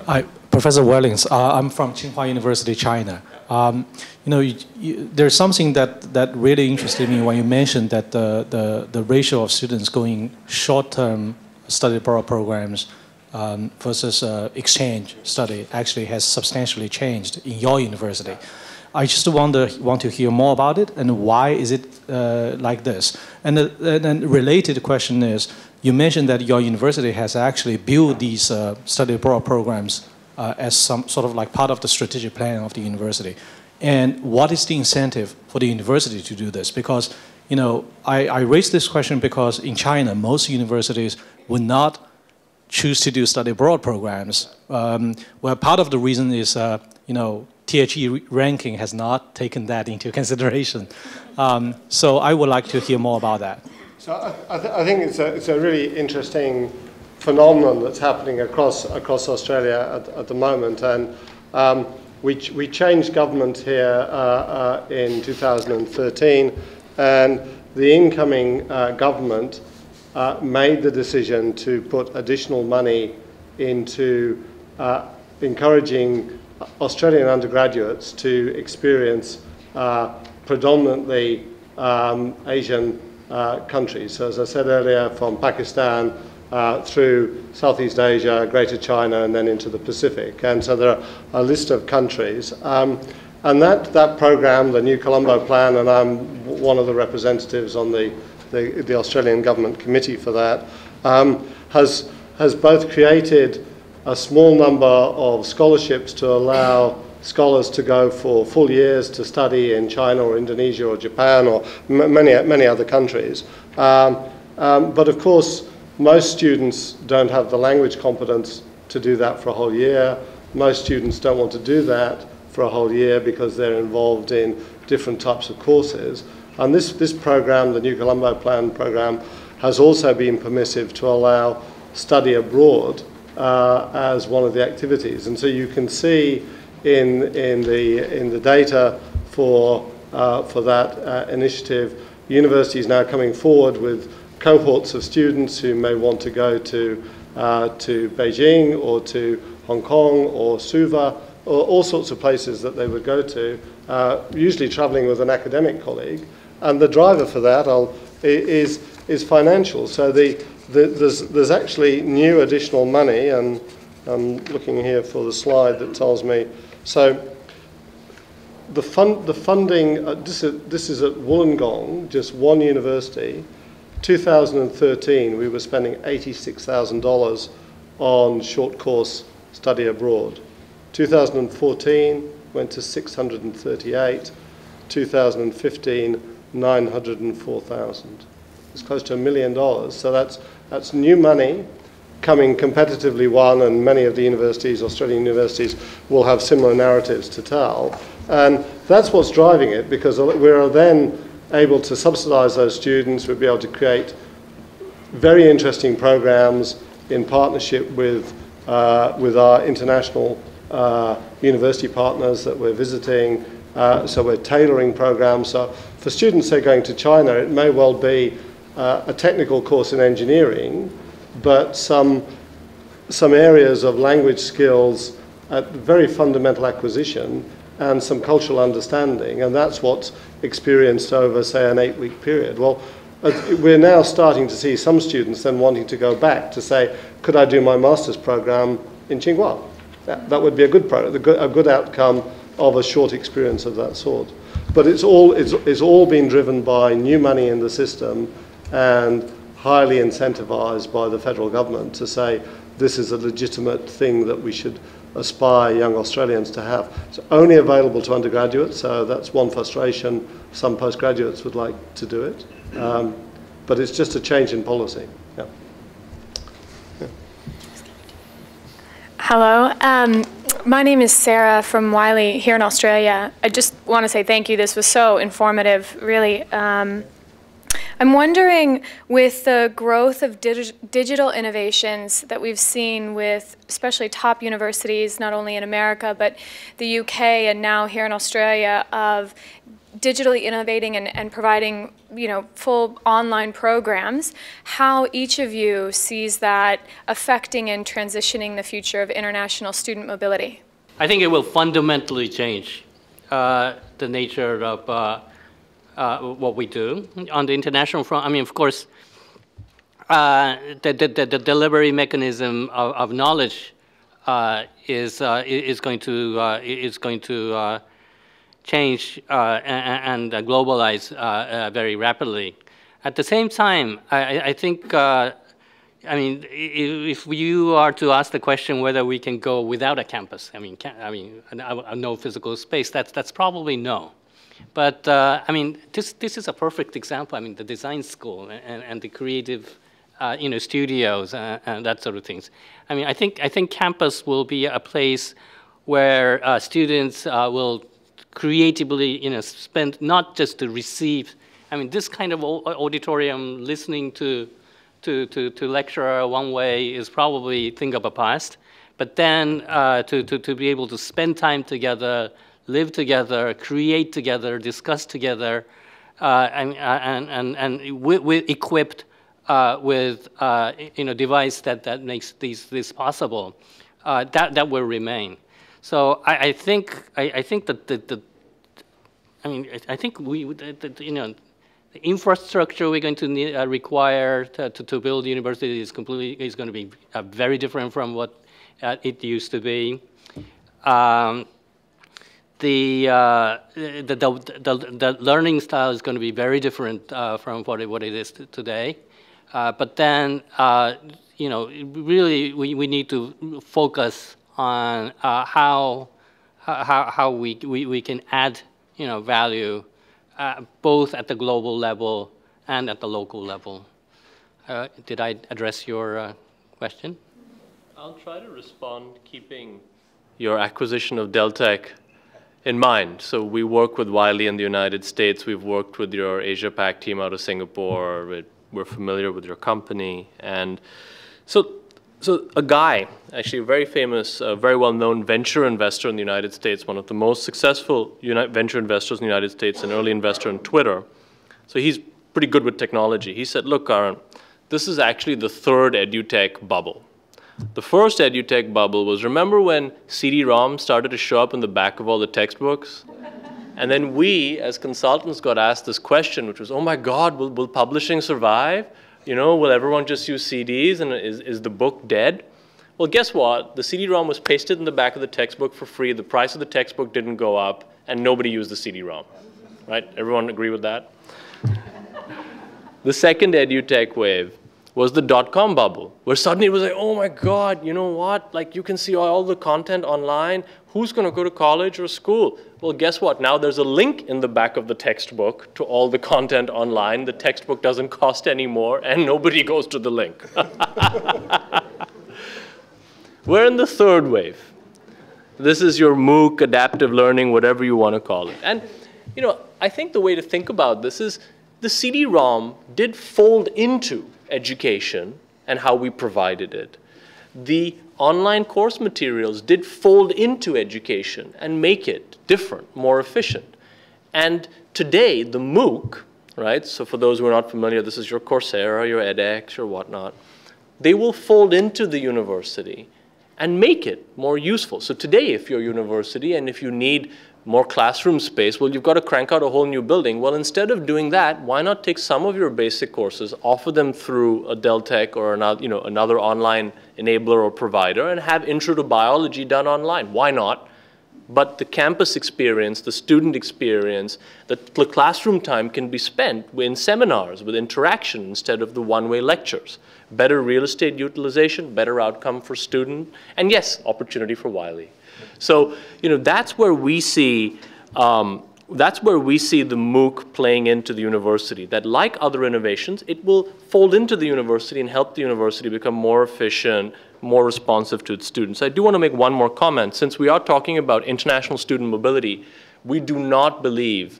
Hi, Professor Wellings. Uh, I'm from Tsinghua University, China. Um, you know, you, you, there's something that, that really interested me when you mentioned that the, the, the ratio of students going short-term study abroad programs um, versus uh, exchange study actually has substantially changed in your university. I just wonder, want to hear more about it and why is it uh, like this? And the related question is, you mentioned that your university has actually built these uh, study abroad programs uh, as some sort of like part of the strategic plan of the university. And what is the incentive for the university to do this? Because, you know, I, I raise this question because in China, most universities would not choose to do study abroad programs. Um, well, part of the reason is, uh, you know, THE ranking has not taken that into consideration. Um, so I would like to hear more about that. So I, I, th I think it's a, it's a really interesting phenomenon that's happening across, across Australia at, at the moment. And um, we, ch we changed government here uh, uh, in 2013, and the incoming uh, government uh, made the decision to put additional money into uh, encouraging Australian undergraduates to experience uh, predominantly um, Asian countries. So as I said earlier, from Pakistan, uh, through Southeast Asia, Greater China, and then into the Pacific. And so there are a list of countries. Um, and that, that program, the New Colombo Plan, and I'm one of the representatives on the, the, the Australian Government Committee for that, um, has, has both created a small number of scholarships to allow scholars to go for full years to study in China or Indonesia or Japan or many, many other countries. Um, um, but of course, most students don't have the language competence to do that for a whole year. Most students don't want to do that for a whole year because they're involved in different types of courses. And this, this program, the New Colombo Plan program, has also been permissive to allow study abroad uh, as one of the activities. And so you can see in, in, the, in the data for, uh, for that uh, initiative, universities now coming forward with cohorts of students who may want to go to, uh, to Beijing or to Hong Kong or Suva or all sorts of places that they would go to, uh, usually traveling with an academic colleague. And the driver for that I'll, is, is financial. So the, the, there's, there's actually new additional money, and I'm looking here for the slide that tells me. So the, fund, the funding, uh, this, is, this is at Wollongong, just one university, 2013, we were spending $86,000 on short course study abroad. 2014 went to 638. 2015, 904,000. It's close to a million dollars. So that's, that's new money coming competitively one, and many of the universities, Australian universities, will have similar narratives to tell. And that's what's driving it because we're then able to subsidize those students, we'd be able to create very interesting programs in partnership with, uh, with our international uh, university partners that we're visiting. Uh, so we're tailoring programs. So for students, say, going to China, it may well be uh, a technical course in engineering, but some, some areas of language skills at very fundamental acquisition and some cultural understanding, and that's what's experienced over, say, an eight-week period. Well, uh, we're now starting to see some students then wanting to go back to say, could I do my master's program in Tsinghua? That, that would be a good, pro- a good, a good outcome of a short experience of that sort. But it's all, it's, it's all been driven by new money in the system and highly incentivized by the federal government to say this is a legitimate thing that we should aspire young Australians to have. It's only available to undergraduates, so that's one frustration. Some postgraduates would like to do it. Um, but it's just a change in policy. Yeah. yeah. Hello. Um, my name is Sarah from Wiley here in Australia. I just want to say thank you. This was so informative, really. Um, I'm wondering, with the growth of dig digital innovations that we've seen with especially top universities, not only in America, but the UK and now here in Australia, of digitally innovating and, and providing you know, full online programs, how each of you sees that affecting and transitioning the future of international student mobility. I think it will fundamentally change uh, the nature of uh, uh, what we do. On the international front, I mean, of course, uh, the, the, the, delivery mechanism of, of knowledge uh, is, uh, is going to, is going to change and, and, globalize very rapidly. At the same time, I, I think I mean, if you are to ask the question whether we can go without a campus, I mean, I mean, no physical space, that's, that's probably no. But uh, I mean, this, this is a perfect example. I mean, the design school and, and the creative, uh, you know, studios and, and, that sort of things. I mean, I think, I think campus will be a place where uh, students uh, will creatively, you know, spend not just to receive, I mean, this kind of auditorium listening to, to, to, to lecture one way is probably thing of a past. But then uh, to, to, to be able to spend time together, live together, create together, discuss together, uh, and, and, and, and we, we equipped uh, with uh, you know, device that, that makes these, this possible, uh, that, that will remain. So I, I think, I, I, think that the, the, I mean, I think we, you know, the infrastructure we're going to need, uh, require to, to, to, build university is completely, is going to be uh, very different from what it used to be. Um, the, uh, the, the, the, the, learning style is going to be very different uh, from what it, what it is today. Uh, but then, uh, you know, really we, we need to focus on uh, how, how, how we, we, we can add, you know, value uh, both at the global level and at the local level. did I address your question? I'll try to respond keeping your acquisition of Deltak in mind. So we work with Wiley in the United States. We've worked with your Asia Pac team out of Singapore. We're familiar with your company. And so, so a guy, actually a very famous, very well-known venture investor in the United States, one of the most successful venture investors in the United States, an early investor in Twitter. So he's pretty good with technology. He said, look, Karan, this is actually the third edutech bubble. The first EduTech bubble was, remember when CD-ROM started to show up in the back of all the textbooks? And then we, as consultants, got asked this question, which was, oh my God, will, will publishing survive? You know, will everyone just use CDs and is, is the book dead? Well, guess what? The CD-ROM was pasted in the back of the textbook for free. The price of the textbook didn't go up, and nobody used the CD-ROM. Right? Everyone agree with that? the second EduTech wave was the dot-com bubble, where suddenly it was like, oh my God, you know what? Like you can see all the content online. Who's going to go to college or school? Well, guess what? Now there's a link in the back of the textbook to all the content online. The textbook doesn't cost anymore, and nobody goes to the link. We're in the third wave. This is your MOOC, adaptive learning, whatever you want to call it. And, you know, I think the way to think about this is the CD-ROM did fold into education and how we provided it. The online course materials did fold into education and make it different, more efficient. And today, the MOOC, right, so for those who are not familiar, this is your Coursera, your edX, or whatnot, they will fold into the university and make it more useful. So today, if you're a university and if you need more classroom space, well, you've got to crank out a whole new building. Well, instead of doing that, why not take some of your basic courses, offer them through a Deltak or another, you know, another online enabler or provider, and have intro to biology done online? Why not? but the campus experience, the student experience, the, the classroom time can be spent in seminars with interaction instead of the one-way lectures. Better real estate utilization, better outcome for student, and yes, opportunity for Wiley. So, you know, that's where we see um, that's where we see the MOOC playing into the university, that like other innovations, it will fold into the university and help the university become more efficient, more responsive to its students. I do want to make one more comment. Since we are talking about international student mobility, we do not believe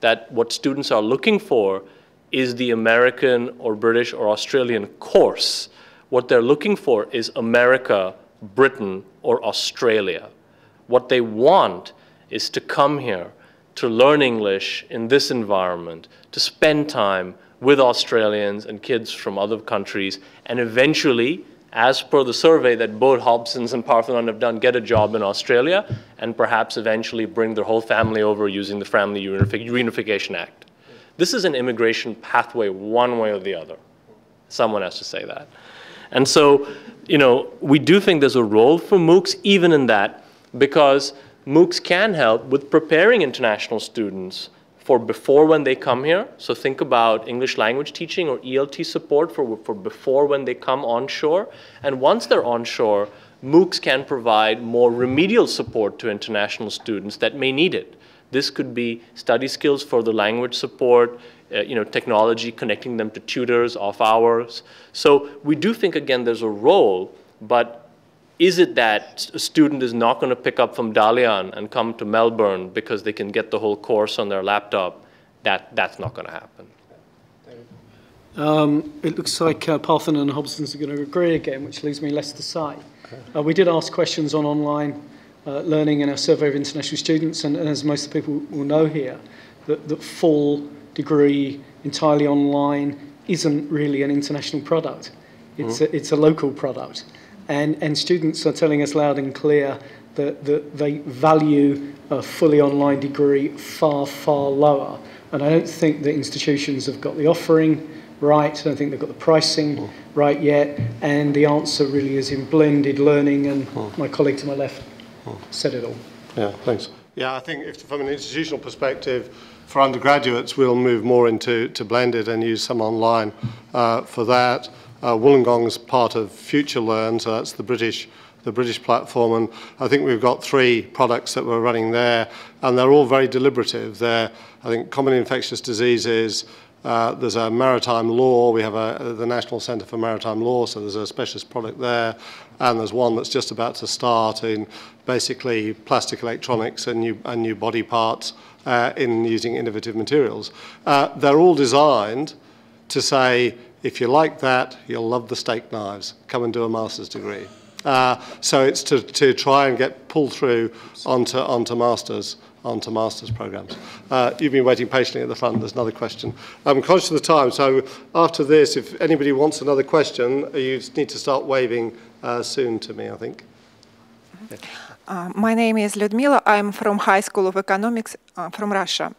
that what students are looking for is the American or British or Australian course. What they're looking for is America, Britain, or Australia. What they want is to come here to learn English in this environment, to spend time with Australians and kids from other countries, and eventually, as per the survey that both Hobsons and Parthenon have done, get a job in Australia and perhaps eventually bring their whole family over using the Family Reunification Act. This is an immigration pathway one way or the other. Someone has to say that. And so, you know, we do think there's a role for MOOCs even in that because MOOCs can help with preparing international students for before when they come here. So think about English language teaching or ELT support for, for before when they come onshore. And once they're onshore, MOOCs can provide more remedial support to international students that may need it. This could be study skills for the language support, uh, you know, technology, connecting them to tutors, off hours. So we do think, again, there's a role, but is it that a student is not going to pick up from Dalian and come to Melbourne because they can get the whole course on their laptop? That, that's not going to happen. Um, it looks like uh, Parthenon and Hobsons are going to agree again, which leaves me less to say. Uh, we did ask questions on online uh, learning in our survey of international students, and, and as most people will know here, that, that full degree entirely online isn't really an international product. It's, mm. a, it's a local product. And, and students are telling us loud and clear that, that they value a fully online degree far, far lower. And I don't think that institutions have got the offering right. I don't think they've got the pricing mm. right yet. And the answer really is in blended learning. And mm. my colleague to my left mm. said it all. Yeah, thanks. Yeah, I think if, from an institutional perspective, for undergraduates, we'll move more into to blended and use some online uh, for that. Uh, Wollongong's part of FutureLearn, so that's the British the British platform, and I think we've got three products that we're running there, and they're all very deliberative. They're, I think, common infectious diseases. Uh, there's a maritime law. We have a, the National Centre for Maritime Law, so there's a specialist product there, and there's one that's just about to start in basically plastic electronics and new, and new body parts uh, in using innovative materials. Uh, they're all designed to say if you like that, you'll love the steak knives. Come and do a master's degree. Uh, so it's to, to try and get pulled through onto, onto masters onto masters programs. Uh, you've been waiting patiently at the front. There's another question. I'm conscious of the time, so after this, if anybody wants another question, you need to start waving uh, soon to me, I think. Uh, my name is Lyudmila. I'm from High School of Economics uh, from Russia.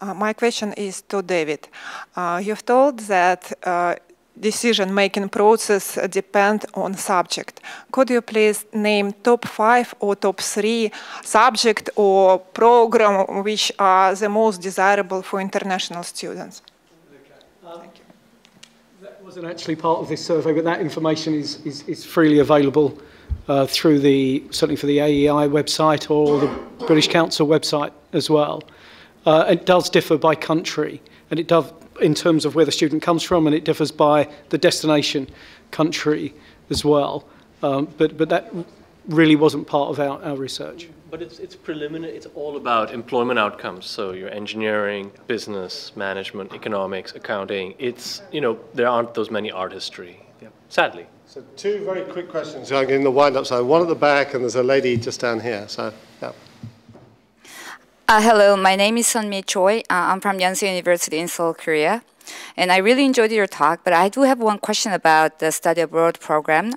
Uh, my question is to David. Uh, you've told that uh, decision-making process depend on subject. Could you please name top five or top three subject or program which are the most desirable for international students? Okay. Um, that wasn't actually part of this survey, but that information is, is, is freely available uh, through the, certainly for the AEI website or the British Council website as well. Uh, it does differ by country, and it does in terms of where the student comes from, and it differs by the destination country as well. Um, but, but that really wasn't part of our, our research. But it's, it's preliminary, it's all about employment outcomes. So your engineering, business, management, economics, accounting, it's, you know, there aren't those many art history, yeah. sadly. So two very quick questions in the wind-up side. One at the back, and there's a lady just down here. So, yeah. Uh, hello, my name is Sunmi Choi. Uh, I'm from Yonsei University in Seoul, Korea. And I really enjoyed your talk, but I do have one question about the study abroad program.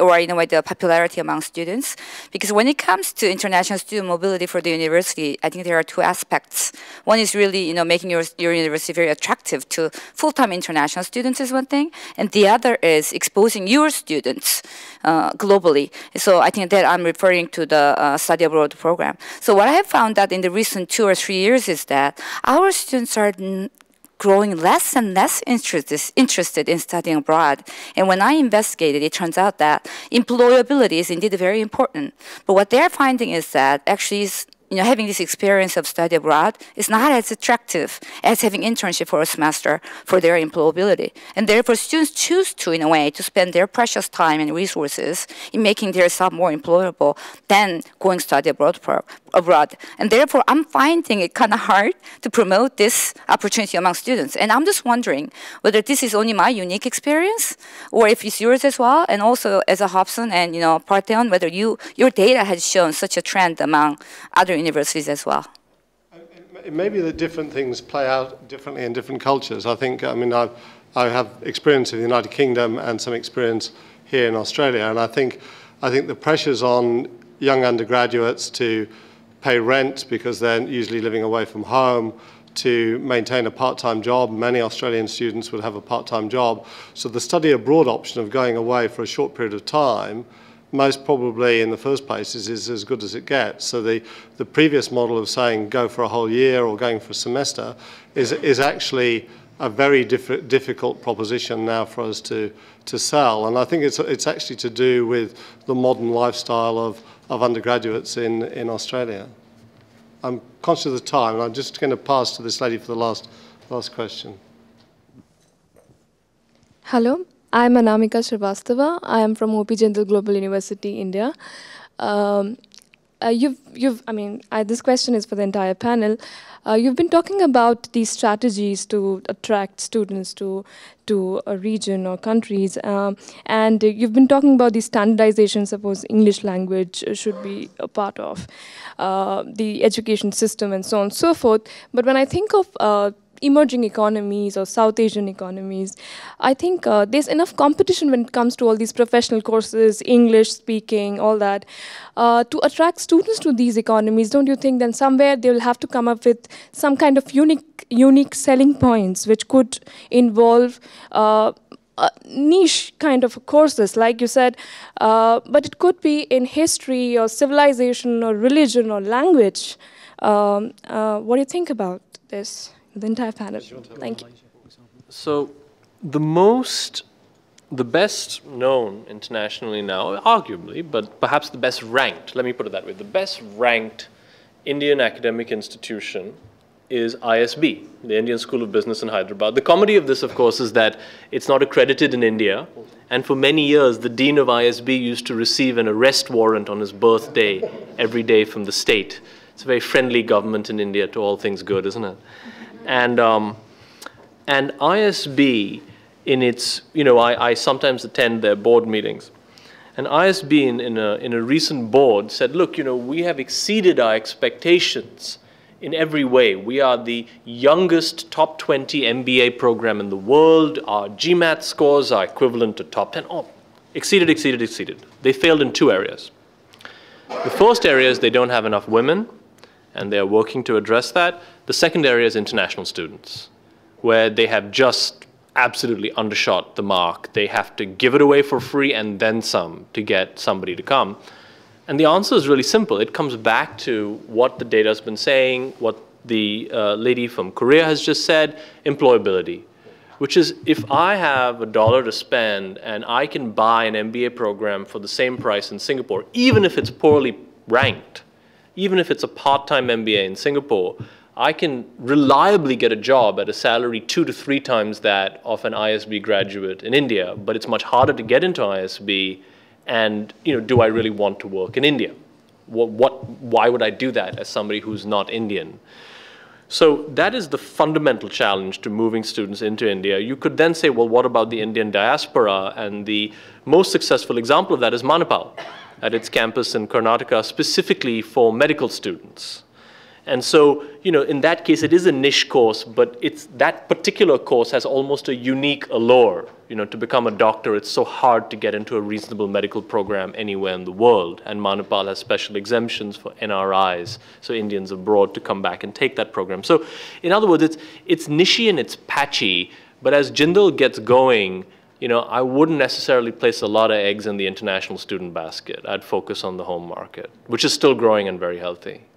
Or in a way the popularity among students. Because when it comes to international student mobility for the university, I think there are two aspects. One is really you know making your, your university very attractive to full-time international students is one thing, and the other is exposing your students uh, globally. So I think that I'm referring to the uh, study abroad program. So what I have found that in the recent two or three years is that our students are growing less and less interested, interested in studying abroad. And when I investigated, it turns out that employability is indeed very important. But what they're finding is that actually you know, having this experience of study abroad is not as attractive as having internship for a semester for their employability. And therefore, students choose to, in a way, to spend their precious time and resources in making themselves more employable than going study abroad, abroad. And therefore, I'm finding it kind of hard to promote this opportunity among students. And I'm just wondering whether this is only my unique experience or if it's yours as well. And also as a Hobson and, you know, Parthenon, whether you, your data has shown such a trend among other universities as well. It may be that different things play out differently in different cultures. I think, I mean, I've, I have experience in the United Kingdom and some experience here in Australia, and I think, I think the pressures on young undergraduates to pay rent because they're usually living away from home, to maintain a part-time job. Many Australian students would have a part-time job. So the study abroad option of going away for a short period of time most probably in the first place is, is as good as it gets. So the, the previous model of saying go for a whole year or going for a semester is, is actually a very diff difficult proposition now for us to, to sell. And I think it's, it's actually to do with the modern lifestyle of, of undergraduates in, in Australia. I'm conscious of the time, and I'm just going to pass to this lady for the last, last question. Hello, I'm Anamika Srivastava. I am from OP Jindal Global University, India. Um, uh, you've, you've, I mean, I, this question is for the entire panel. Uh, you've been talking about these strategies to attract students to to a region or countries, um, and you've been talking about the standardization. Suppose English language should be a part of uh, the education system and so on and so forth. But when I think of uh, emerging economies or South Asian economies, I think uh, there's enough competition when it comes to all these professional courses, English speaking, all that. Uh, to attract students to these economies, don't you think then somewhere they will have to come up with some kind of unique, unique selling points which could involve uh, niche kind of courses, like you said, uh, but it could be in history or civilization or religion or language. Um, uh, what do you think about this? The entire panel. Thank you. So the most, the best known internationally now, arguably, but perhaps the best ranked, let me put it that way, the best ranked Indian academic institution is ISB, the Indian School of Business in Hyderabad. The comedy of this, of course, is that it's not accredited in India, and for many years, the dean of ISB used to receive an arrest warrant on his birthday every day from the state. It's a very friendly government in India to all things good, isn't it? And, um, and ISB, in its, you know, I, I sometimes attend their board meetings. And ISB, in, in, a, in a recent board, said, look, you know, we have exceeded our expectations in every way. We are the youngest top 20 MBA program in the world. Our GMAT scores are equivalent to top 10. Oh, exceeded, exceeded, exceeded. They failed in two areas. The first area is they don't have enough women, and they are working to address that. The second area is international students, where they have just absolutely undershot the mark. They have to give it away for free and then some to get somebody to come. And the answer is really simple. It comes back to what the data has been saying, what the uh, lady from Korea has just said, employability. Which is if I have a dollar to spend and I can buy an MBA program for the same price in Singapore, even if it's poorly ranked, even if it's a part-time MBA in Singapore, I can reliably get a job at a salary two to three times that of an ISB graduate in India, but it's much harder to get into ISB. And you know, do I really want to work in India? What, what, why would I do that as somebody who's not Indian? So that is the fundamental challenge to moving students into India. You could then say, well, what about the Indian diaspora? And the most successful example of that is Manipal at its campus in Karnataka, specifically for medical students. And so, you know, in that case, it is a niche course, but it's that particular course has almost a unique allure. You know, to become a doctor, it's so hard to get into a reasonable medical program anywhere in the world. And Manipal has special exemptions for NRIs, so Indians abroad to come back and take that program. So, in other words, it's, it's niche and it's patchy, but as Jindal gets going, you know, I wouldn't necessarily place a lot of eggs in the international student basket. I'd focus on the home market, which is still growing and very healthy.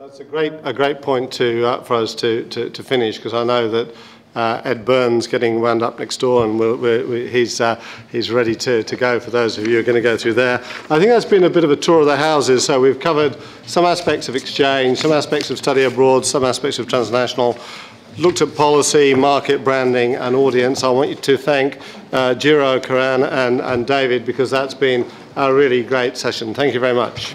That's a great, a great point to, uh, for us to, to, to finish because I know that uh, Ed Byrne's getting wound up next door and we'll, we he's, uh, he's ready to, to go for those of you who are going to go through there. I think that's been a bit of a tour of the houses. So we've covered some aspects of exchange, some aspects of study abroad, some aspects of transnational, looked at policy, market branding and audience. I want you to thank uh, Jiro, Karan and, and David because that's been a really great session. Thank you very much.